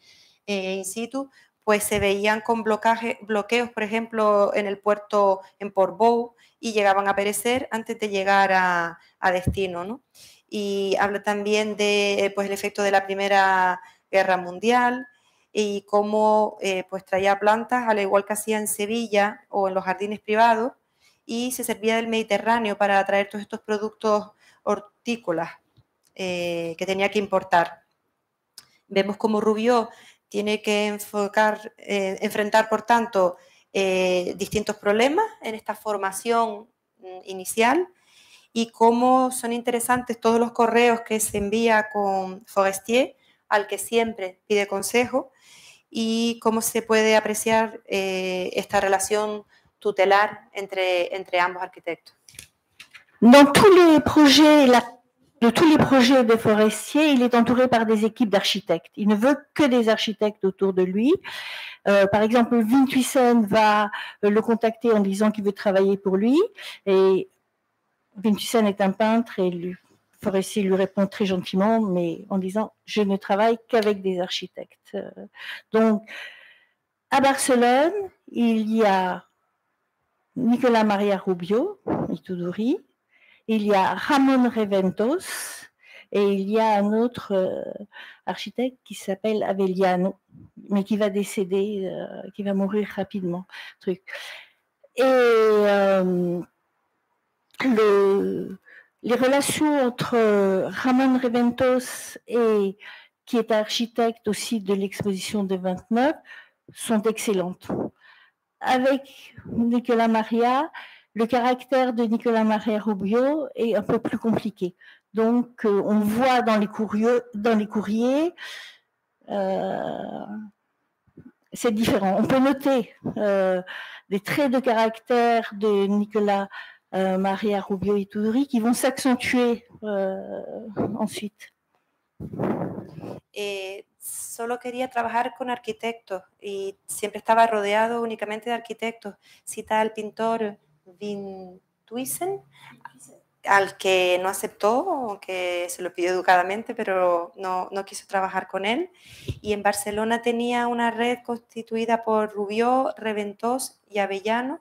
in situ, pues se veían con bloqueos, por ejemplo, en el puerto en Portbou y llegaban a perecer antes de llegar a, destino. Y habla también de pues, el efecto de la Primera Guerra Mundial y cómo eh, pues, traía plantas, al igual que hacía en Sevilla o en los jardines privados, y se servía del Mediterráneo para traer todos estos productos hortícolas eh, que tenía que importar. Vemos como Rubio tiene que enfocar, eh, enfrentar, por tanto, eh, distintos problemas en esta formación mm, inicial y cómo son interesantes todos los correos que se envía con Forestier, al que siempre pide consejo, y cómo se puede apreciar eh, esta relación tutelar entre, entre ambos arquitectos. Dans tous les projets, la de tous les projets de forestiers, il est entouré par des équipes d'architectes. Il ne veut que des architectes autour de lui. Euh, par exemple, Vin va euh, le contacter en disant qu'il veut travailler pour lui. Et est un peintre et le Forestier lui répond très gentiment, mais en disant je ne travaille qu'avec des architectes. Donc, à Barcelone, il y a Nicolas Maria Rubio, il y a Ramon Reventos et il y a un autre euh, architecte qui s'appelle Aveliano, mais qui va décéder, euh, qui va mourir rapidement. Truc. Et euh, le, les relations entre euh, Ramon Reventos et qui est architecte aussi de l'exposition de 29 sont excellentes. Avec Nicolas Maria, le caractère de Nicolas Maria Rubio est un peu plus compliqué. Donc, euh, on voit dans les, courriers, euh, c'est différent. On peut noter euh, des traits de caractère de Nicolas Maria Rubio Itudori qui vont s'accentuer ensuite. Eh, solo quería trabajar con arquitectos y siempre estaba rodeado únicamente de arquitectos. Cita al pintor Vin Tuisen, al que no aceptó, que se lo pidió educadamente, pero no, no, quiso trabajar con él. Y en Barcelona tenía una red constituida por Rubió, Reventós y Avellano.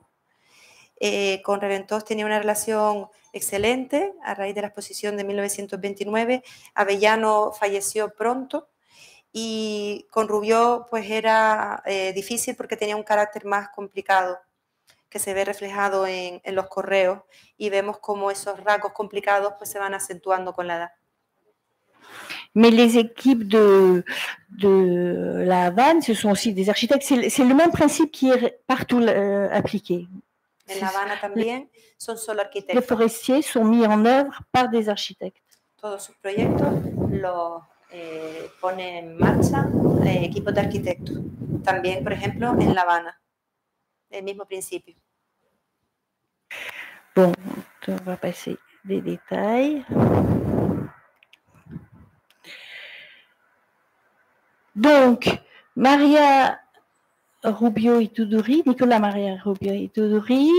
Eh, con Reventós tenía una relación excelente a raíz de la exposición de 1929. Avellano falleció pronto y con Rubió pues era eh, difícil porque tenía un carácter más complicado que se ve reflejado en, en, los correos y vemos cómo esos rasgos complicados pues se van acentuando con la edad. Mais les équipes de, de la Havane, ce sont aussi des architectes. C'est le même principe qui est partout euh, appliqué. En La Habana también son solo arquitectos. Les forestiers sont mis en œuvre par des architectes. Todos sus proyectos los eh, pone en marcha eh, equipos de arquitectos. También, por ejemplo, en La Habana. El mismo. Bon, on va passer des détails. Donc, Maria Rubio Ituduri, Nicolas Maria Rubio Ituduri,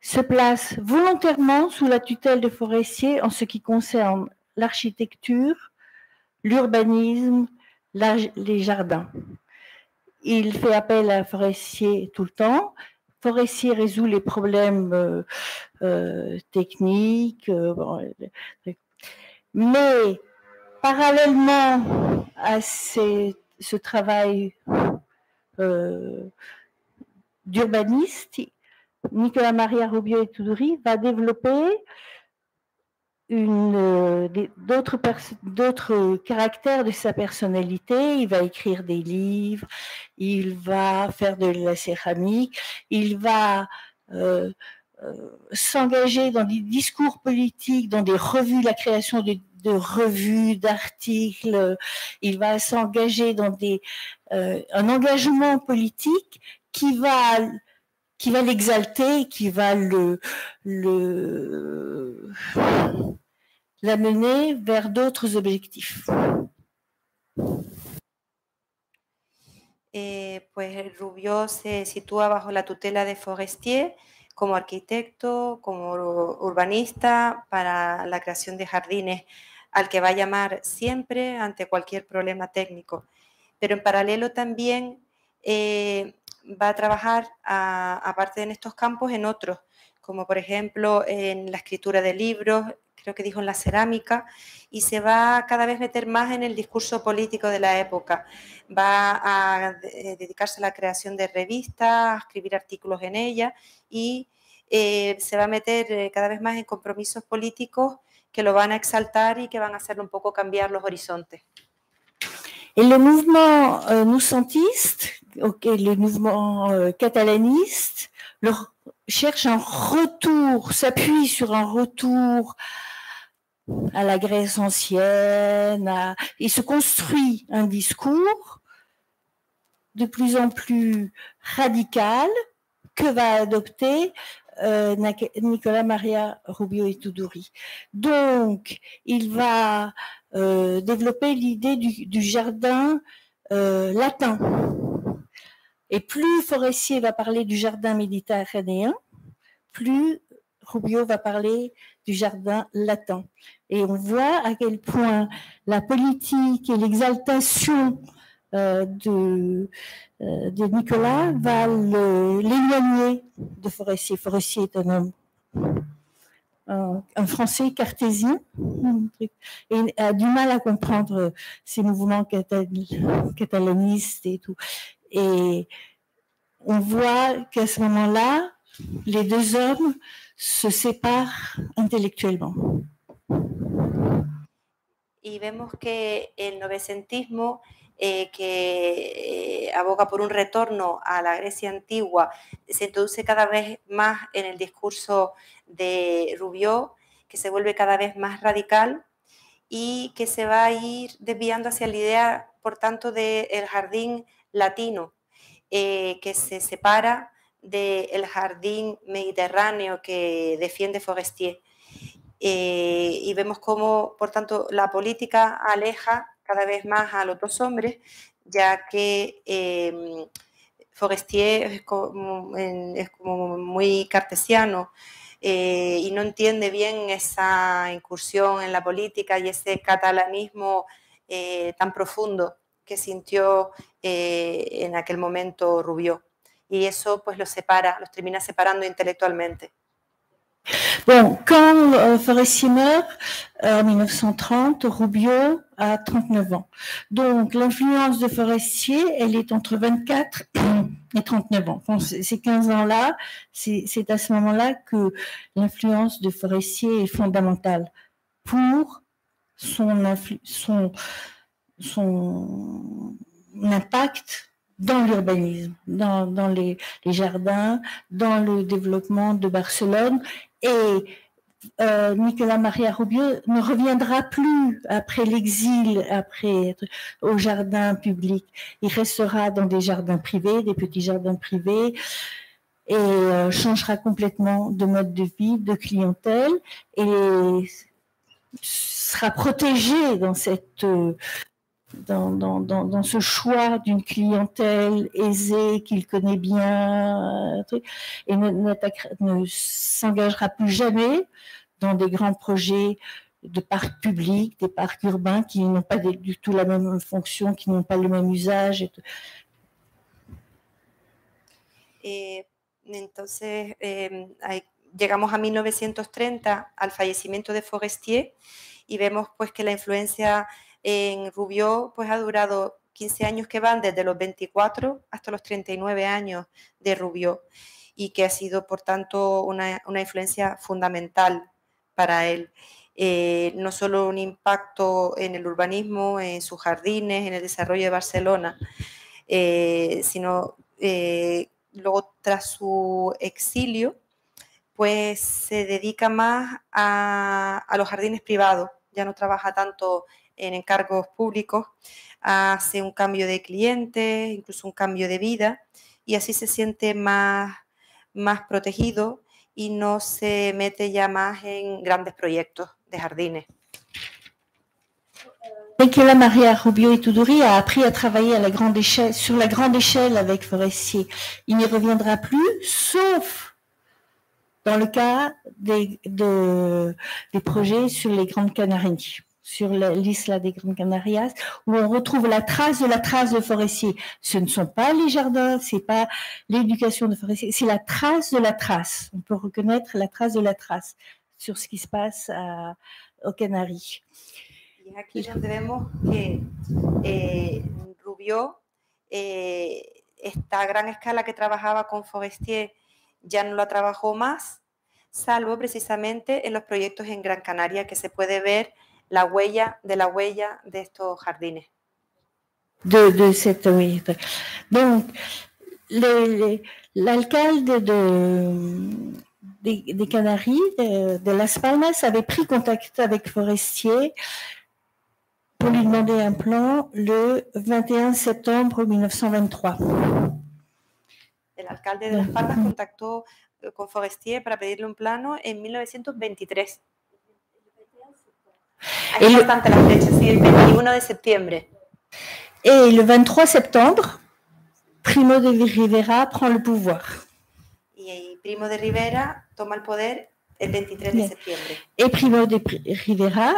se place volontairement sous la tutelle de Forestier en ce qui concerne l'architecture, l'urbanisme, les jardins. Il fait appel à Forestier tout le temps. Forestier résout les problèmes euh, euh, techniques. Euh, mais parallèlement à ce travail d'urbaniste, Nicolas Maria Rubio et Tudori va développer d'autres caractères de sa personnalité. Il va écrire des livres, il va faire de la céramique, il va euh, euh, s'engager dans des discours politiques, dans des revues, la création de, revues, d'articles. Il va s'engager dans des, un engagement politique qui va qui va l'exalter, qui va le, le l'amener vers d'autres objectifs. Eh, pues Rubio se sitúa bajo la tutela de Forestier como arquitecto, como urbanista para la creación de jardines al que va a llamar siempre ante cualquier problema técnico. Pero en paralelo también eh, va a trabajar, aparte en estos campos, en otros, como por ejemplo en la escritura de libros, creo que dijo en la cerámica, y se va cada vez meter más en el discurso político de la época. Va a eh, dedicarse a la creación de revistas, a escribir artículos en ellas y eh, se va a meter eh, cada vez más en compromisos políticos que lo van a exaltar y que van a hacerlo un poco cambiar los horizontes. Et le mouvement euh, noussantiste, okay, le mouvement euh, catalaniste, cherche un retour, s'appuie sur un retour à la Grèce ancienne, à, et se construit un discours de plus en plus radical que va adopter euh, Nicolas Maria Rubio et Tudori. Donc, il va euh, développer l'idée du, jardin euh, latin. Et plus Forestier va parler du jardin méditerranéen, plus Rubio va parler du jardin latin. Et on voit à quel point la politique et l'exaltation euh, de, de Nicolas va l'éloigner de Forestier. Forestier est un homme, un, Français cartésien, et a du mal à comprendre ces mouvements catalanistes et tout. Et on voit qu'à ce moment-là, les deux hommes se séparent intellectuellement. vemos que el novecentismo, eh, que eh, aboga por un retorno a la Grecia antigua, se introduce cada vez más en el discurso de Rubió, que se vuelve cada vez más radical y que se va a ir desviando hacia la idea, por tanto, del jardín latino, eh, que se separa del jardín mediterráneo que defiende Forestier. Y vemos cómo, por tanto, la política aleja cada vez más a los dos hombres, ya que eh, Forestier es como, muy cartesiano eh, y no entiende bien esa incursión en la política y ese catalanismo tan profundo que sintió en aquel momento Rubió. Y eso pues los separa, los termina separando intelectualmente. Bon, quand euh, Forestier meurt euh, en 1930, Rubio a 39 ans. Donc l'influence de Forestier, elle est entre 24 et 39 ans. ces 15 ans-là, c'est à ce moment-là que l'influence de Forestier est fondamentale pour son, impact dans l'urbanisme, dans, les, jardins, dans le développement de Barcelone. Et euh, Nicolas Maria Rubio ne reviendra plus après l'exil, après au jardin public. Il restera dans des jardins privés, des petits jardins privés, et euh, changera complètement de mode de vie, de clientèle, et sera protégé dans cette euh, dans, dans, dans, ce choix d'une clientèle aisée qu'il connaît bien euh, et ne, ne s'engagera plus jamais dans des grands projets de parcs publics, des parcs urbains qui n'ont pas du tout la même fonction, qui n'ont pas le même usage. Et eh, entonces, eh, llegamos a 1930 al fallecimiento de Forestier y vemos pues que la influencia En Rubio, pues ha durado 15 años que van desde los 24 hasta los 39 años de Rubio y que ha sido, por tanto, una, influencia fundamental para él. Eh, no solo un impacto en el urbanismo, en sus jardines, en el desarrollo de Barcelona, eh, sino eh, luego tras su exilio, pues se dedica más a, a los jardines privados, ya no trabaja tanto en encargos públicos, hace un cambio de cliente, incluso un cambio de vida, y así se siente más, más protegido y no se mete ya más en grandes proyectos de jardines. Nicolas Maria Rubio Ituduri a appris à travailler à la grande échelle, sur la grande échelle avec Forestier. Il n'y reviendra plus, sauf dans le cas des, de, des projets sur les Grandes Canaries sur l'isla des Grandes Canarias, où on retrouve la trace de la trace de forestier. Ce ne sont pas les jardins, c'est pas l'éducation de forestier, c'est la trace de la trace. On peut reconnaître la trace de la trace sur ce qui se passe à, aux Canaries. Y aquí donde vemos que eh, Rubio, eh, esta gran escala que trabajaba con Forestier, ya no la trabajó más, salvo precisamente en los proyectos en Gran Canaria que se puede ver la huella de la huella de estos jardines. De, de cette oui. Donc, l'alcalde de, des, des, Canaries, de, de, Las Palmas, avait pris contact avec Forestier pour lui demander un plan le 21 septembre 1923. El alcalde de Las Palmas contactó con Forestier para pedirle un plano en 1923. Hay et importante le, la fecha, sí, el 21 de septiembre. Et le 23 septembre, Primo de Rivera prend le pouvoir. Y Primo de Rivera toma el poder el 23 de septiembre. Et Primo de Rivera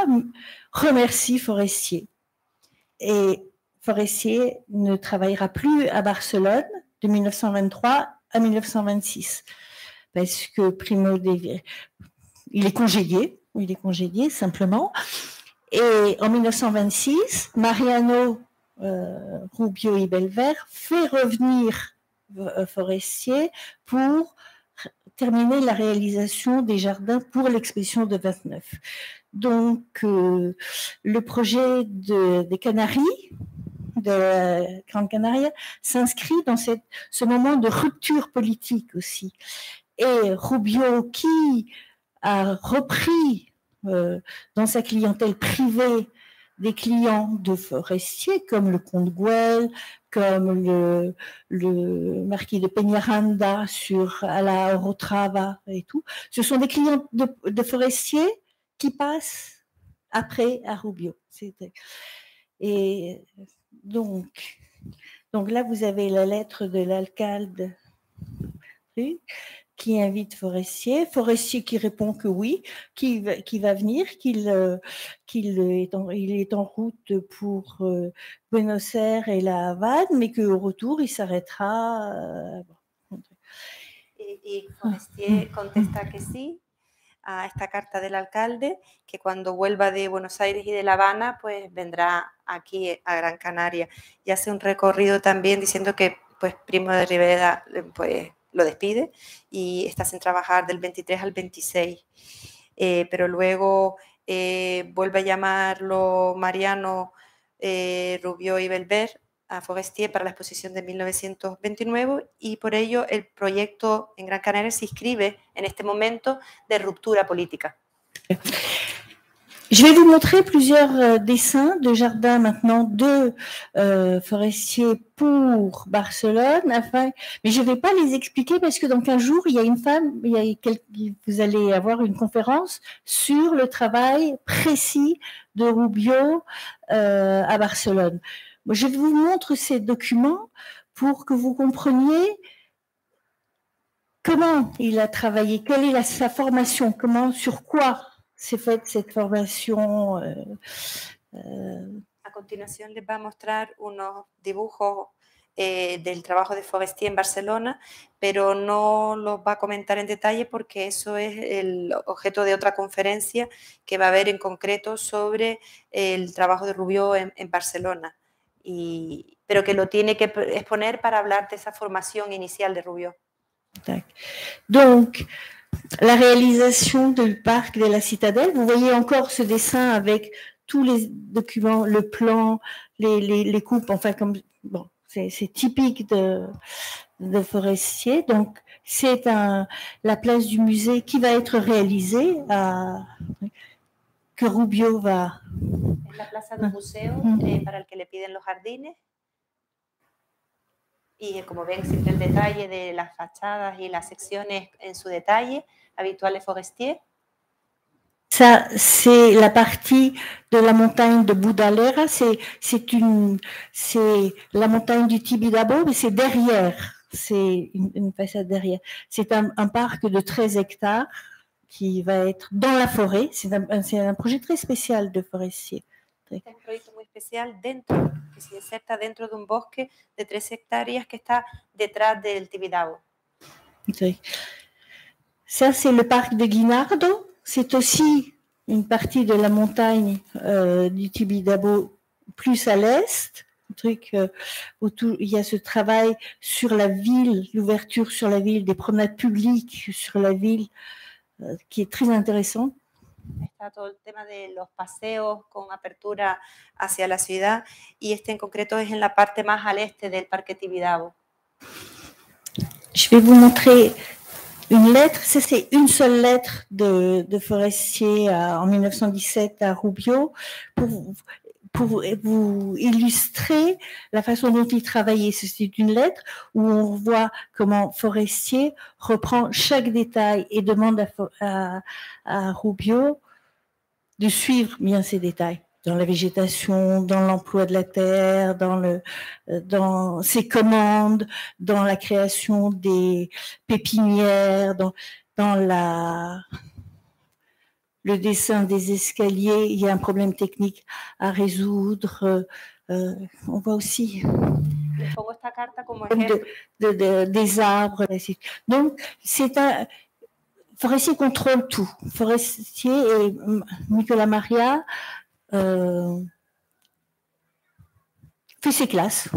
remercie Forestier. Et Forestier ne travaillera plus à Barcelone de 1923 à 1926 parce que Primo de il est congédié il est congédié simplement. Et en 1926, Mariano euh, Rubio y Belver fait revenir euh, Forestier pour terminer la réalisation des jardins pour l'exposition de 29. Donc, euh, le projet de- des Canaries, de Grande Canaria, s'inscrit dans ce moment de rupture politique aussi. Et Rubio, qui a repris euh, dans sa clientèle privée des clients de forestiers comme le comte Güell, comme le, marquis de Peñaranda sur à la Orotrava et tout. Ce sont des clients de, forestiers qui passent après à Rubio. Et donc, donc là, vous avez la lettre de l'alcalde qui invite Forestier, Forestier qui répond que oui, qui va, qui va venir, qu'il euh, qu'il est, en, il est en route pour euh, Buenos Aires et la Havane, mais qu'au retour, il s'arrêtera. euh, bon. Y, y Forestier contesta que sí a esta carta del alcalde, que cuando vuelva de Buenos Aires y de La Habana, pues vendrá aquí a Gran Canaria. Y hace un recorrido también diciendo que pues Primo de Rivera eh, pues, lo despide y está sin trabajar del 23 al 26. Eh, pero luego eh, vuelve a llamarlo Mariano eh, Rubio y Belver a Forestier para la exposición de 1929 y por ello el proyecto en Gran Canaria se inscribe en este momento de ruptura política. Je vais vous montrer plusieurs euh, dessins de jardins maintenant de euh, forestiers pour Barcelone, mais je ne vais pas les expliquer parce que dans 15 jours, il y a une femme, il y a quel- vous allez avoir une conférence sur le travail précis de Rubio euh, à Barcelone. Je vous montre ces documents pour que vous compreniez comment il a travaillé, quelle est sa formation, comment, sur quoi faite cette formation. A continuación les va a mostrar unos dibujos eh, del trabajo de Forestier en Barcelona, pero no los va a comentar en detalle porque eso es el objeto de otra conferencia que va a haber en concreto sobre el trabajo de Rubio en, en Barcelona, y, pero que lo tiene que exponer para hablar de esa formación inicial de Rubio. Donc, la réalisation du parc de la citadelle, vous voyez encore ce dessin avec tous les documents, le plan, les, les, les coupes, enfin, comme, bon, c'est typique de, de Forestier. Donc, c'est la place du musée qui va être réalisée, à, que Rubio va, la plaza del museo Ujú. eh, para el que le piden los jardines. Y como ven, siempre el detalle de las fachadas y las secciones en su detalle, habituales Forestier. Ça, c'est la partie de la montagne de Budalera. C'est, une, c'est la montagne du Tibidabo, mais c'est derrière. C'est une, une façade derrière. C'est un, un parc de 13 hectares qui va être dans la forêt. C'est un, un- c'est un projet très spécial de forestier. Este especial dentro, que se inserta dentro de un bosque de 3 hectáreas que está detrás del Tibidabo. Ça, c'est le parc de Guinardo. C'est aussi une partie de la montagne euh, du Tibidabo plus à l'est. Un truc euh, où tout- il y a ce travail sur la ville, l'ouverture sur la ville, des promenades publiques sur la ville, euh, qui est très intéressant. Está todo el tema de los paseos con apertura hacia la ciudad y este en concreto es en la parte más al este del Parque Tibidabo. Je vais vous montrer une lettre. C'est une seule lettre de, de Forestier à- en 1917 à Rubio pour, pour vous- illustrer la façon dont il travaillait. C'est une lettre où on voit comment Forestier reprend chaque détail et demande à, Rubio de suivre bien ces détails dans la végétation, dans l'emploi de la terre, dans, le, dans ses commandes, dans la création des pépinières, dans, dans la, le dessin des escaliers. Il y a un problème technique à résoudre. euh, euh, on voit aussi de, de- de- des arbres. Donc, c'est un. Forestier contrôle tout. Forestier et Nicolas Maria euh, fait ses classes.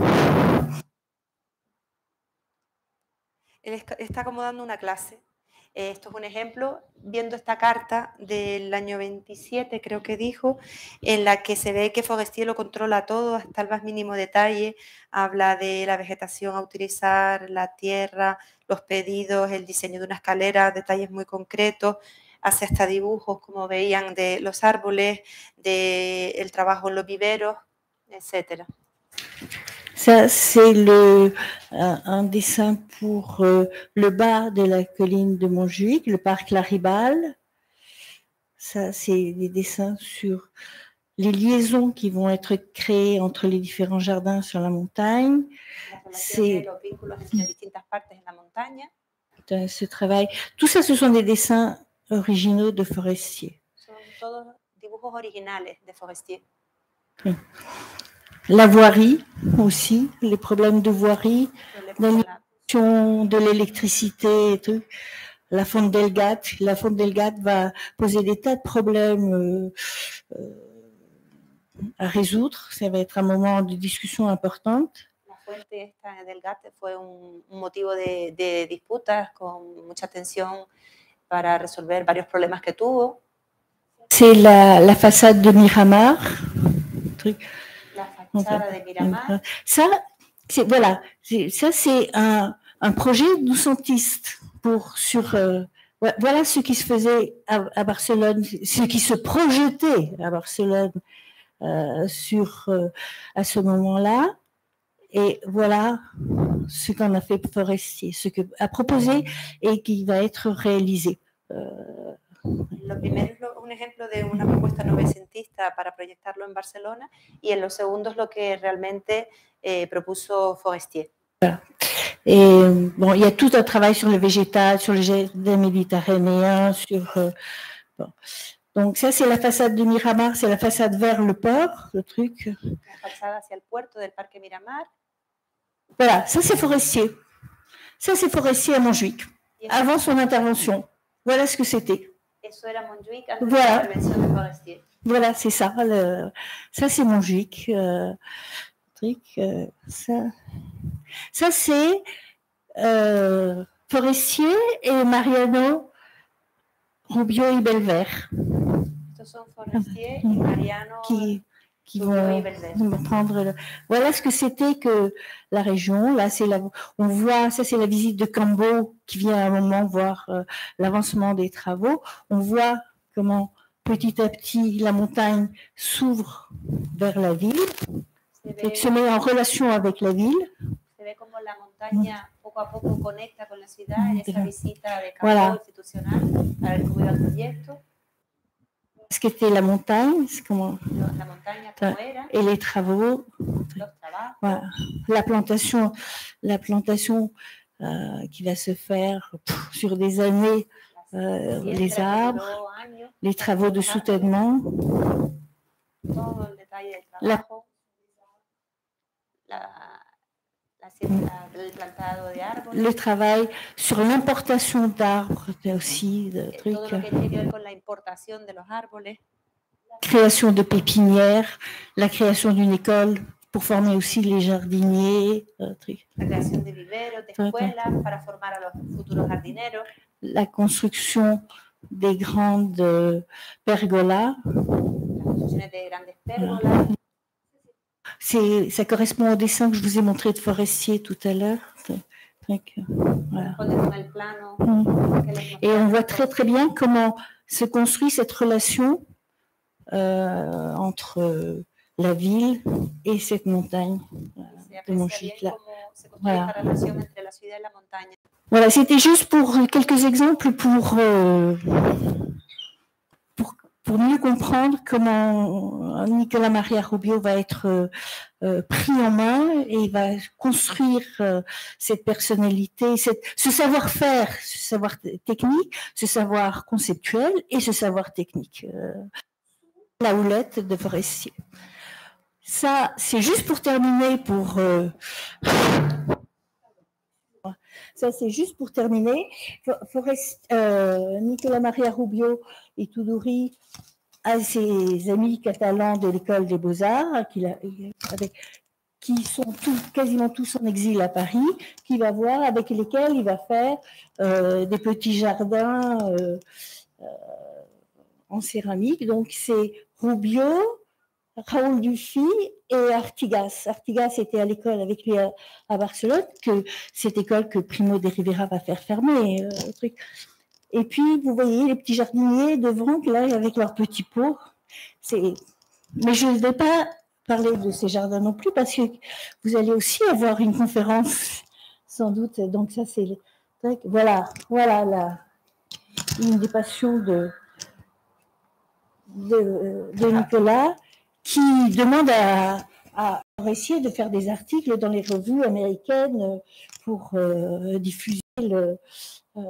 Él es- está como dando una clase Eh, Esto es un ejemplo, viendo esta carta del año 27, creo que dijo, en la que se ve que Forestier lo controla todo hasta el más mínimo detalle. Habla de la vegetación a utilizar, la tierra, los pedidos, el diseño de una escalera, detalles muy concretos. Hace hasta dibujos, como veían, de los árboles, del trabajo en los viveros, etcétera. Ça, c'est le, un, un dessin pour euh, le bas de la colline de Montjuic, le parc Laribal. Ça, c'est des dessins sur les liaisons qui vont être créées entre les différents jardins sur la montagne. Euh, Ce travail, tout ça, ce sont des dessins originaux de Forestier. Son originales de Forestier. La voirie aussi, les problèmes de voirie, Suele La poner la- question de l'électricité et tout. La fonte Delgat, la fonte Delgat va poser des tas de problèmes euh, euh, à résoudre. Ça va être un moment de discussion importante. La fuente esta del GAT fue un, un motivo de, de disputas con mucha tensión para resolver varios problemas que tuvo. C'est la, la façade de Miramar. De Miramar, Ça, c'est voilà, c'est- ça c'est un, un projet doucentiste pour sur euh, voilà ce qui se faisait à, à Barcelone, ce qui se projetait à Barcelone euh, sur euh, à ce moment-là. Et voilà ce qu'on a fait Forestier, ce que a proposé et qui va être réalisé. Lo primero es lo- un ejemplo de una propuesta novecentista para proyectarlo en Barcelona y en los segundos lo que realmente eh, propuso Forestier. Et bon, il y a tout un travail sur le végétal, sur le jardin méditerranéen, sur. euh, bon. Donc ça, c'est la façade de Miramar, c'est la façade vers le port, le truc. La fachada hacia el puerto del Parque Miramar. Voilà, ça c'est Forestier. Ça c'est Forestier à Montjuic, avant son intervention. Voilà ce que c'était. Voilà. de Forestier. Voilà, c'est ça. le- ça c'est Montjuic. euh, euh, ça, ça c'est euh, Forestier et Mariano Rubio y Belver. Forestier y Mariano qui, qui vont prendre. le- Voilà ce que c'était que la région. Là, c'est la. On voit, ça, c'est la visite de Cambo qui vient à un moment voir euh, l'avancement des travaux. On voit comment petit à petit la montagne s'ouvre vers la ville et se met en relation avec la ville. Voilà. institucional para el cubio del proyecto. Ce qu'était la montagne, comment? La era, et les travaux, voilà. la plantation, la plantation euh, qui va se faire pff, sur des années, euh, les arbres, les travaux de soutènement. la, la siembra, el plantado de árboles, le travail sur l'importation d'arbres aussi, de trucs, création de pépinières, la création d'une école pour former aussi les jardiniers, euh, trucs. la creación de viveros, de la construction des grandes pergolas. las construcciones de grandes pérgolas, C'est, ça correspond au dessin que je vous ai montré de Forestier tout à l'heure. Voilà. Mm. que les Et on voit très très bien comment se construit cette relation euh, entre euh, la ville et cette montagne. De là. Voilà. Voilà, c'était juste pour quelques exemples pour, euh, pour, mieux comprendre comment Nicolas Maria Rubio va être euh, euh, pris en main et va construire euh, cette personnalité, ce savoir-faire, ce savoir technique, ce savoir conceptuel et ce savoir technique. euh, la houlette de Forestier. Ça, c'est juste pour terminer pour... euh, ça, c'est juste pour terminer. For- Forest, euh, Nicolas Maria Rubio et Tudori a ses amis catalans de l'école des beaux-arts, qui sont quasiment tous en exil à Paris, qu'il va voir, avec lesquels il va faire euh, des petits jardins euh, euh, en céramique. Donc c'est Rubio, Raoul Dufy et Artigas. Artigas était à l'école avec lui à, Barcelone, cette école que Primo de Rivera va faire fermer. Et puis, vous voyez les petits jardiniers devant, là, avec leurs petits pots. Mais je ne vais pas parler de ces jardins non plus parce que vous allez aussi avoir une conférence *laughs* sans doute. Donc ça c'est voilà voilà la une des passions de de, Nicolas qui demande à, à essayer de faire des articles dans les revues américaines pour euh, diffuser le euh,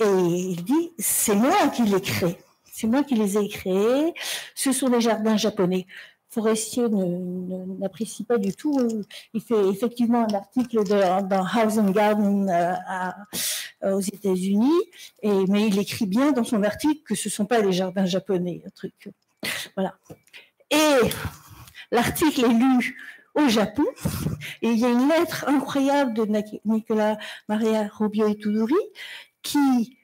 et il dit c'est moi qui les crée c'est moi qui les ai créés ce sont des jardins japonais Forestier n'apprécie pas du tout. Il fait effectivement un article dans House and Garden euh, aux États-Unis, mais il écrit bien dans son article que ce ne sont pas les jardins japonais. Un truc. Voilà. Et l'article est lu au Japon, et il y a une lettre incroyable de Nicolas Maria Rubio Itudori qui,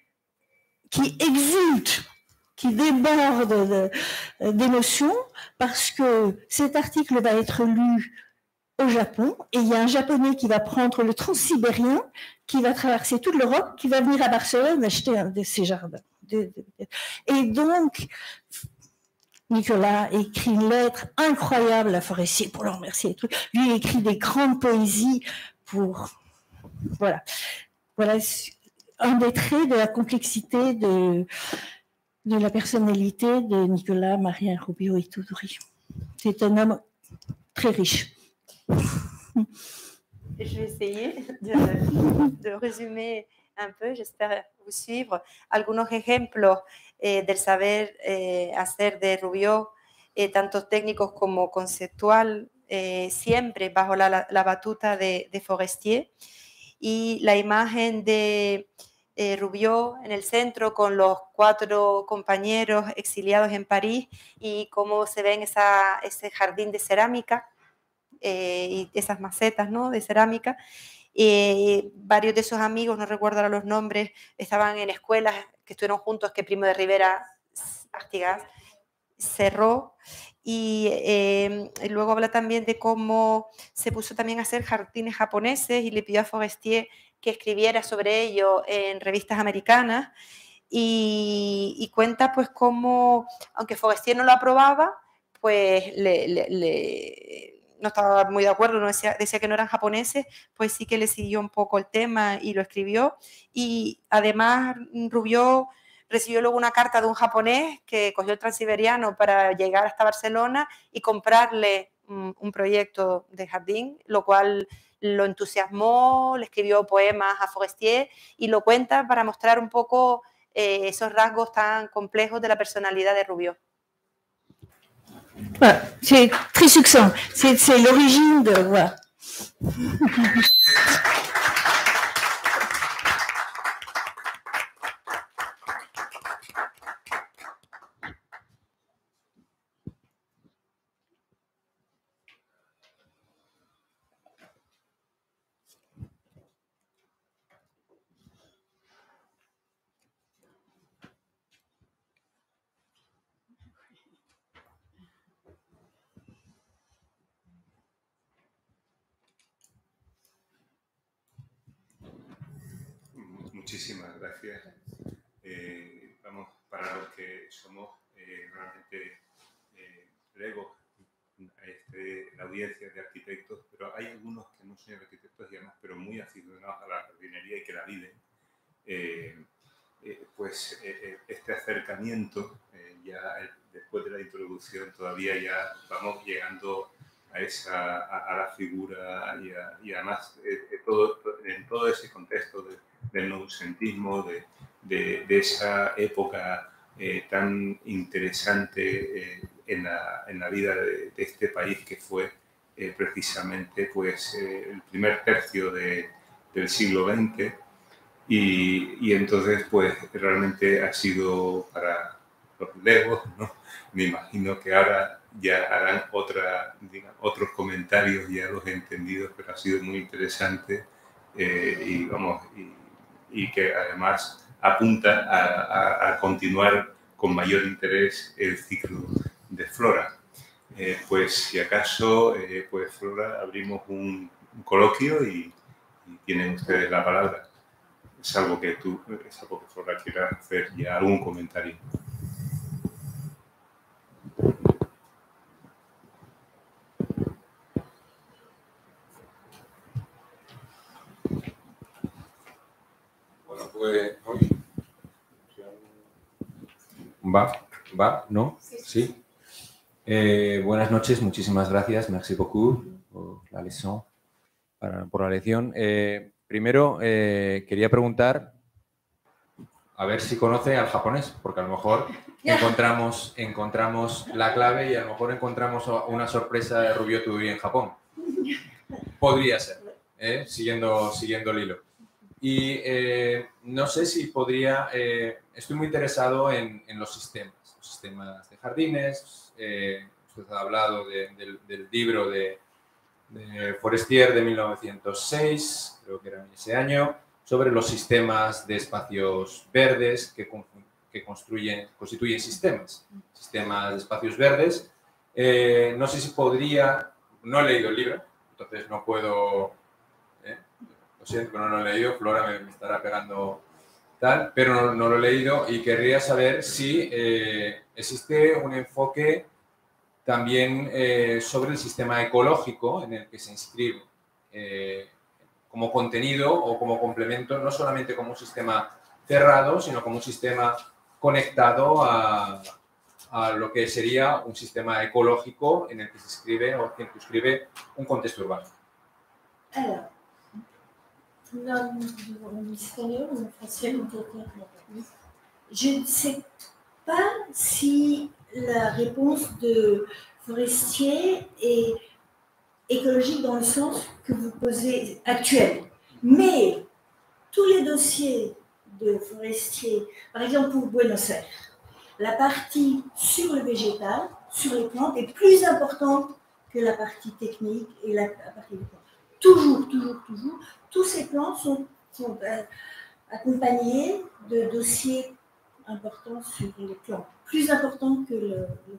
qui exulte qui déborde d'émotions parce que cet article va être lu au Japon et il y a un japonais qui va prendre le transsibérien, qui va traverser toute l'Europe, qui va venir à Barcelone acheter un de ces jardins. Et donc, Nicolas écrit une lettre incroyable à Forestier pour le remercier. Lui écrit des grandes poésies pour. Voilà. Voilà un des traits de la complexité de, la personnalité de Nicolas Maria Rubio Itudori. C'est un homme très riche. Je vais essayer de, resumer un peu, j'espère vous suivre. Algunos ejemplos eh, del saber eh, hacer de Rubio, eh, tanto técnicos como conceptual, eh, siempre bajo la, la batuta de, de, Forestier. Y la imagen de eh, Rubió en el centro con los cuatro compañeros exiliados en París y cómo se ven esa, ese jardín de cerámica eh, y esas macetas ¿no? de cerámica. Eh, varios de esos amigos, no recuerdo ahora los nombres, estaban en escuelas que estuvieron juntos, que Primo de Rivera Artigas cerró. Y luego habla también de cómo se puso también a hacer jardines japoneses y le pidió a Forestier que escribiera sobre ello en revistas americanas y, cuenta pues cómo, aunque Forestier no lo aprobaba, pues no estaba muy de acuerdo, no decía, decía, que no eran japoneses, pues sí que le siguió un poco el tema y lo escribió. Y además Rubio recibió luego una carta de un japonés que cogió el transiberiano para llegar hasta Barcelona y comprarle un, un proyecto de jardín, lo cual lo entusiasmó, le escribió poemas a Forestier y lo cuenta para mostrar un poco eh, esos rasgos tan complejos de la personalidad de Rubio. Voilà, c'est très succinct. C'est l'origine de. Voilà. *laughs* Muchísimas gracias. Eh, vamos, para los que somos eh, realmente eh, legos, este, la audiencia de arquitectos, pero hay algunos que no son arquitectos y además, pero muy aficionados a la jardinería y que la viven. pues este acercamiento, ya después de la introducción, todavía ya vamos llegando a, esa, a, la figura y, además todo, en todo ese del noucentismo, de, de, de esa época eh, tan interesante eh, en, la, en, la, vida de, de, este país que fue eh, precisamente pues, eh, el primer tercio de, del siglo XX y, y, entonces pues realmente ha sido para los legos, ¿no? me imagino que ahora ya harán otra, digamos, otros comentarios, ya los he entendido, pero ha sido muy interesante eh, y, vamos, y, y, que además apunta a, continuar con mayor interés el ciclo de Flora. Eh, pues si acaso, eh, pues Flora, abrimos un, coloquio y, y, tienen ustedes la palabra. Es algo que tú, es algo que Flora quiera hacer ya algún comentario. Pues, ¿Va? ¿Va? ¿No? Sí. Eh, buenas noches, muchísimas gracias. Merci beaucoup por la lección. Para, por la lección. Eh, primero, eh, quería preguntar, a ver si conoce al japonés, porque a lo mejor *laughs* encontramos, encontramos la clave y a lo mejor encontramos una sorpresa de Rubio Tudori en Japón. *laughs* Podría ser, ¿eh? siguiendo, siguiendo el hilo. Y eh, no sé si podría, eh, estoy muy interesado en, los sistemas, los sistemas de jardines. Eh, usted ha hablado de, del, libro de, de, Forestier de 1906, creo que era ese año, sobre los sistemas de espacios verdes que, que construyen, constituyen sistemas, sistemas de espacios verdes. Eh, no sé si podría, no he leído el libro, entonces no puedo siento, no lo he leído, Flora me, estará pegando tal, pero no, lo he leído y querría saber si eh, existe un enfoque también eh, sobre el sistema ecológico en el que se inscribe eh, como contenido o como complemento, no solamente como un sistema cerrado, sino como un sistema conectado a, a lo que sería un sistema ecológico en el que se escribe o que inscribe un contexto urbano. Je ne sais pas si la réponse de Forestier est écologique dans le sens que vous posez actuel. Mais tous les dossiers de Forestier, par exemple pour Buenos Aires, la partie sur le végétal, sur les plantes, est plus importante que la partie technique et la, partie des plantes. Toujours, toujours, toujours, tous ces plans sont, sont euh, accompagnés de dossiers importants sur les plans, plus importants que le, le...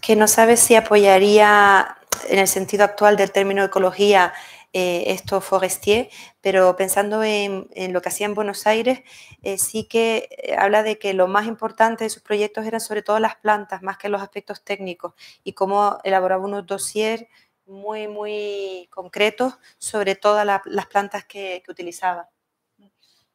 Que no sabe si apoyaría en el sentido actual del término ecología eh, esto Forestier, pero pensando en, en, lo que hacía en Buenos Aires, eh, sí que eh, habla de que lo más importante de sus proyectos eran sobre todo las plantas, más que los aspectos técnicos, y cómo elaboraba unos dossiers muy, muy concretos sobre todas la, las plantas que, que.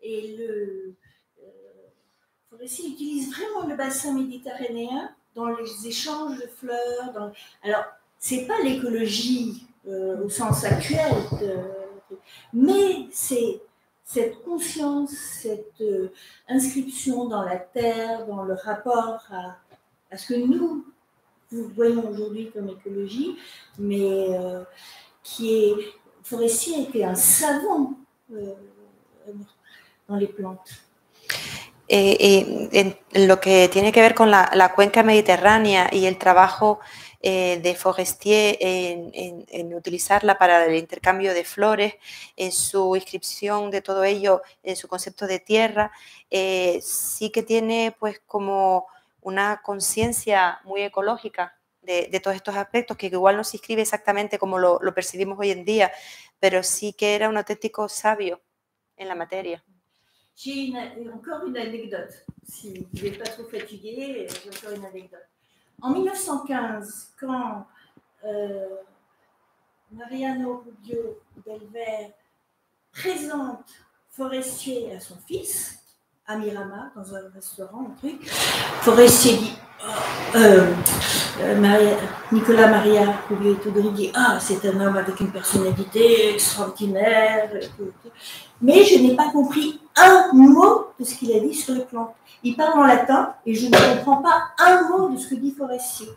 Et le euh, utilise vraiment le bassin méditerranéen dans les échanges de fleurs. Dans... Alors, c'est pas l'écologie euh, au sens actuel, de... mais c'est cette conscience, cette euh, inscription dans la terre, dans le rapport à ce que nous, nous voyons aujourd'hui comme écologie, mais euh, qui est forestier était un savant euh, dans les plantes. Eh, eh, en lo que tiene que ver con la, la cuenca mediterránea y el trabajo eh, de Forestier en, en, en, utilizarla para el intercambio de flores, en su inscripción de todo ello, en su concepto de tierra, eh, sí que tiene pues como una conciencia muy ecológica de, de, todos estos aspectos, que igual no se inscribe exactamente como lo, lo, percibimos hoy en día, pero sí que era un auténtico sabio en la materia. J'ai encore une anecdote. Si vous n'êtes pas trop fatigué, j'ai encore une anecdote. En 1915, quand euh, Mariano Rubio Delver présente Forestier à son fils, à Miramar, dans un restaurant, un truc, Forestier dit, euh, euh, Maria, Nicolas Maria dit, ah, c'est un homme avec une personnalité extraordinaire, mais je n'ai pas compris un mot de ce qu'il a dit sur les plantes. Il parle en latin et je ne comprends pas un mot de ce que dit Forestier.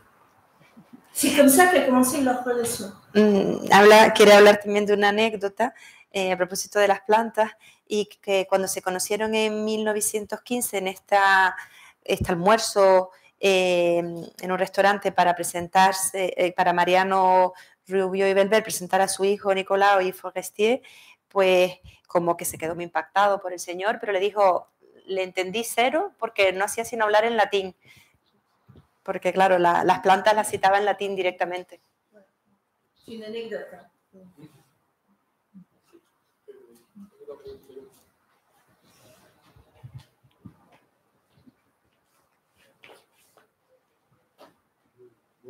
C'est comme ça qu'a commencé leur relation. Mm, habla, quiere hablar también de una anécdota eh, a propósito de las plantas y que cuando se conocieron en 1915 en esta, este almuerzo eh, en un restaurante para presentarse, eh, para Mariano Rubio y Belver presentar a su hijo Nicolau y Forestier, pues como que se quedó muy impactado por el señor, pero le dijo, le entendí cero porque no hacía sino hablar en latín, porque claro, la- las plantas las citaba en latín directamente. Una anécdota.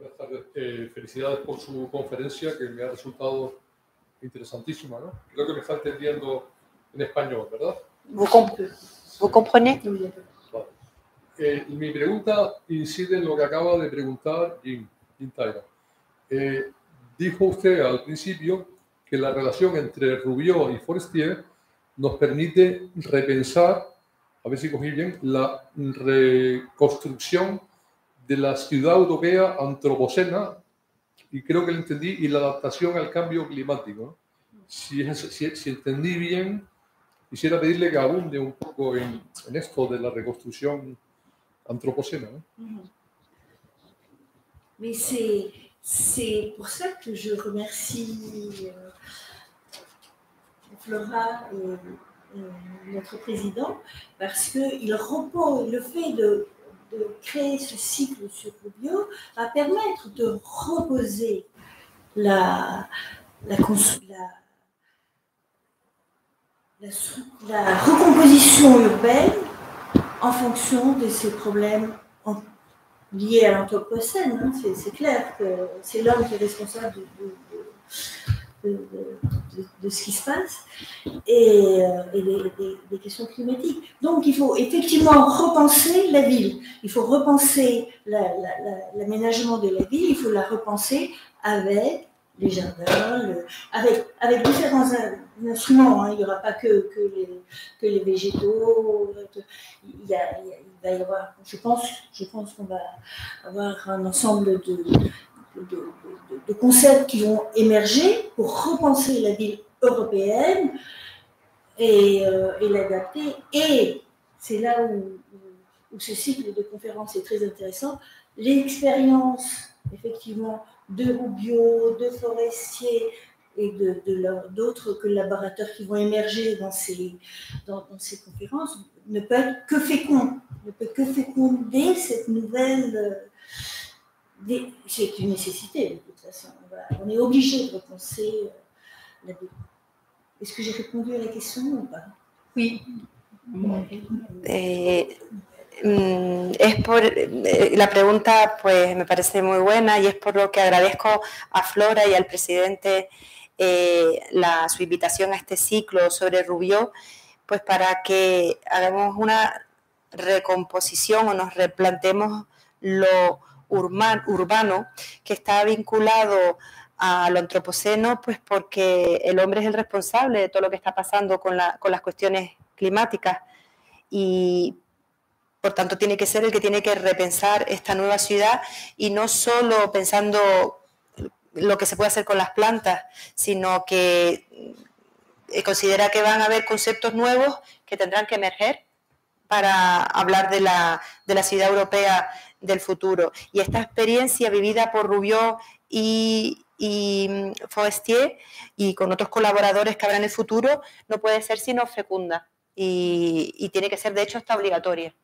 Buenas tardes. Eh, felicidades por su conferencia que me ha resultado interesantísima. ¿no? Creo que me está entendiendo en español, ¿verdad? ¿Vous, comp- vous comprenez? Vale. Eh, mi pregunta incide en lo que acaba de preguntar Jim, Jim. Eh, dijo usted al principio que la relación entre Rubió y Forestier nos permite repensar, a ver si cogí bien, la reconstrucción de la ciudad europea antropocena, y creo que lo entendí, y la adaptación al cambio climático. Si, entendí bien, quisiera pedirle que abunde un poco en, esto de la reconstrucción antropocena. ¿no? Mais c'est, pour ça que je remercie euh, Flora et, et notre président, parce qu'il repose, le fait de, de créer ce cycle sur Rubio va permettre de reposer la, la, la, recomposition urbaine en fonction de ces problèmes liés à l'anthropocène. hein. C'est, clair que c'est l'homme qui est responsable de- de- ce qui se passe et, euh, des, questions climatiques. Donc il faut effectivement repenser la ville. Il faut repenser la- la- la- l'aménagement de la ville. Il faut la repenser avec les jardins, avec, avec différents in- instruments. hein. Il n'y aura pas que, que, les, végétaux. Il va y avoir, je pense, je pense qu'on va avoir un ensemble de, de, de- de- de concepts qui vont émerger pour repenser la ville européenne et, euh, l'adapter. Et c'est là où, ce cycle de conférences est très intéressant. L'expérience, effectivement, de Rubio, de Forestier et de, de d'autres collaborateurs qui vont émerger dans ces, conférences ne peut être que fécond, ne peut que féconder cette nouvelle. euh, c'est une nécessité de toute façon. On, va- on est obligé de repenser euh, la vie. Est-ce que j'ai répondu à la question ou pas Oui. Eh, mm, es por eh, la pregunta, pues me parece muy buena y es por lo que agradezco a Flora y al presidente eh, la, su invitación a este ciclo sobre Rubió, pues para que hagamos una recomposición o nos replantemos lo urbano que está vinculado a lo antropoceno, pues porque el hombre es el responsable de todo lo que está pasando con, la- con las cuestiones climáticas. Y por tanto tiene que ser el que tiene que repensar esta nueva ciudad y no solo pensando lo que se puede hacer con las plantas, sino que eh, considera que van a haber conceptos nuevos que tendrán que emerger para hablar de la, de la ciudad europea del futuro. Y esta experiencia vivida por Rubió y, y mm, Forestier y con otros colaboradores que habrá en el futuro no puede ser sino fecunda y, y tiene que ser de hecho hasta obligatoria.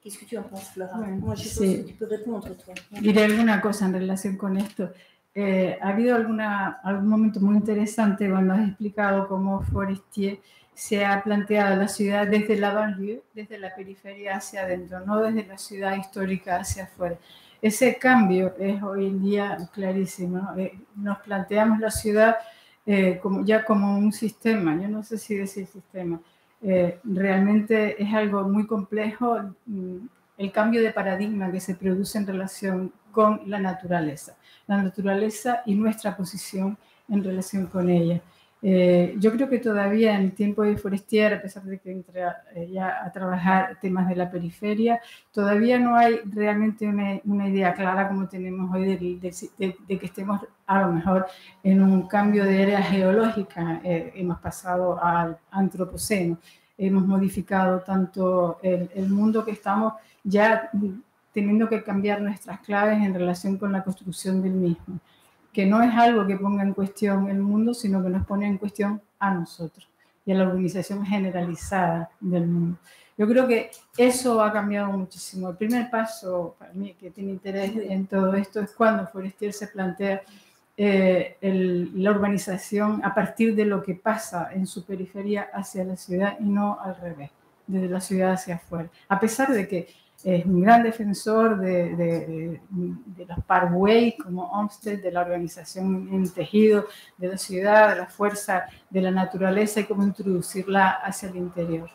Qu'est-ce que tu en penses, Flora Ouais, Moi, je pense c'est- que tu peux répondre, toi. Diré alguna cosa en relación con esto. Eh, ha habido alguna, algún momento muy interesante cuando has explicado cómo Forestier se ha planteado la ciudad desde la banlieue, desde la periferia hacia adentro, no desde la ciudad histórica hacia afuera. Ese cambio es hoy en día clarísimo. Eh, nos planteamos la ciudad eh, como, ya como un sistema, yo no sé si decir sistema, eh, realmente es algo muy complejo mm, el cambio de paradigma que se produce en relación con la naturaleza, la naturaleza y nuestra posición en relación con ella. Eh, yo creo que todavía en el tiempo de Forestier, a pesar de que entra eh, ya a trabajar temas de la periferia, todavía no hay realmente una, una idea clara como tenemos hoy del- del- de, de que estemos a lo mejor en un cambio de era geológica. Eh, hemos pasado al antropoceno, hemos modificado tanto el, el mundo que estamos ya teniendo que cambiar nuestras claves en relación con la construcción del mismo, que no es algo que ponga en cuestión el mundo, sino que nos pone en cuestión a nosotros y a la organización generalizada del mundo. Yo creo que eso ha cambiado muchísimo. El primer paso para mí que tiene interés en todo esto es cuando Forestier se plantea eh, la urbanización a partir de lo que pasa en su periferia hacia la ciudad y no al revés, desde la ciudad hacia afuera. A pesar de que es un gran defensor de, de- de los parkway como Olmsted, de la organización en tejido de la ciudad, de la fuerza de la naturaleza y cómo introducirla hacia el interior.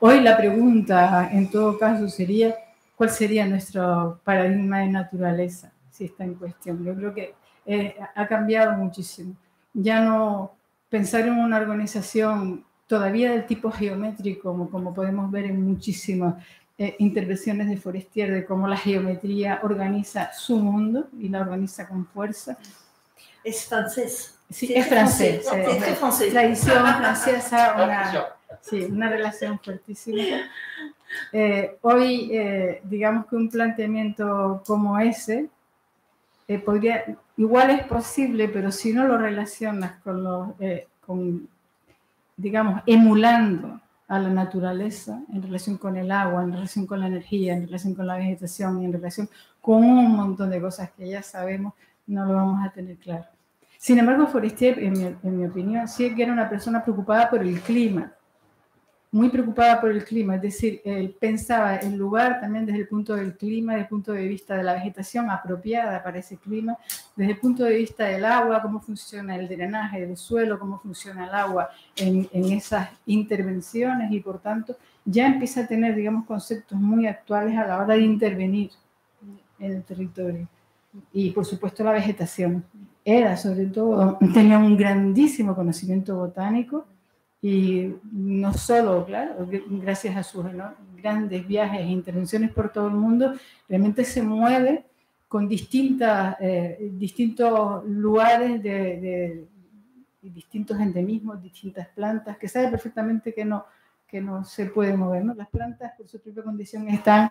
Hoy la pregunta, en todo caso, sería, ¿cuál sería nuestro paradigma de naturaleza si está en cuestión? Yo creo que eh, ha cambiado muchísimo. Ya no pensar en una organización todavía del tipo geométrico, como, podemos ver en muchísimas eh, intervenciones de Forestier, de cómo la geometría organiza su mundo y la organiza con fuerza. Es francés. Sí, es très francés. français. eh, tradición francesa, *laughs* una, sí, una relación fuertísima. Eh, hoy, eh, digamos que un planteamiento como ese eh, podría, igual es posible, pero si no lo relacionas con, los, eh, con, digamos, emulando a la naturaleza en relación con el agua, en relación con la energía, en relación con la vegetación, en relación con un montón de cosas que ya sabemos, no lo vamos a tener claro. Sin embargo, Forestier, en mi, en mi opinión, sí que era una persona preocupada por el clima, muy preocupada por el clima, es decir, él pensaba el lugar también desde el punto del clima, desde el punto de vista de la vegetación apropiada para ese clima, desde el punto de vista del agua, cómo funciona el drenaje del suelo, cómo funciona el agua en, en esas intervenciones y por tanto ya empieza a tener, digamos, conceptos muy actuales a la hora de intervenir en el territorio. Y por supuesto la vegetación. Era sobre todo, tenía un grandísimo conocimiento botánico y no solo, claro, gr- gracias a sus grandes viajes e intervenciones por todo el mundo, realmente se mueve con distintas, eh, distintos lugares de, de- y distintos endemismos, distintas plantas, que sabe perfectamente que no, que no se puede mover. ¿no? Las plantas, por su propia condición, están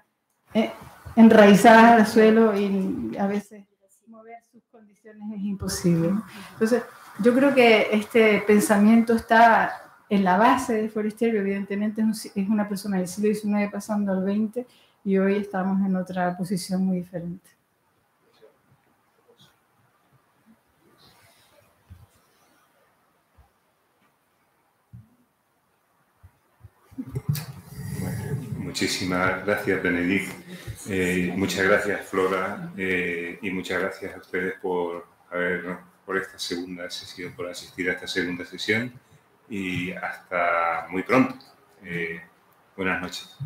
eh, enraizadas al suelo y a veces mover sus condiciones es imposible. Entonces, yo creo que este pensamiento está en la base de Forestier, evidentemente es una persona del siglo XIX pasando al XX y hoy estamos en otra posición muy diferente. Muchísimas gracias, Benedict. Eh, muchas gracias, Flora. eh, y muchas gracias a ustedes por, haber, por esta segunda sesión, por asistir a esta segunda sesión y hasta muy pronto. Eh, buenas noches.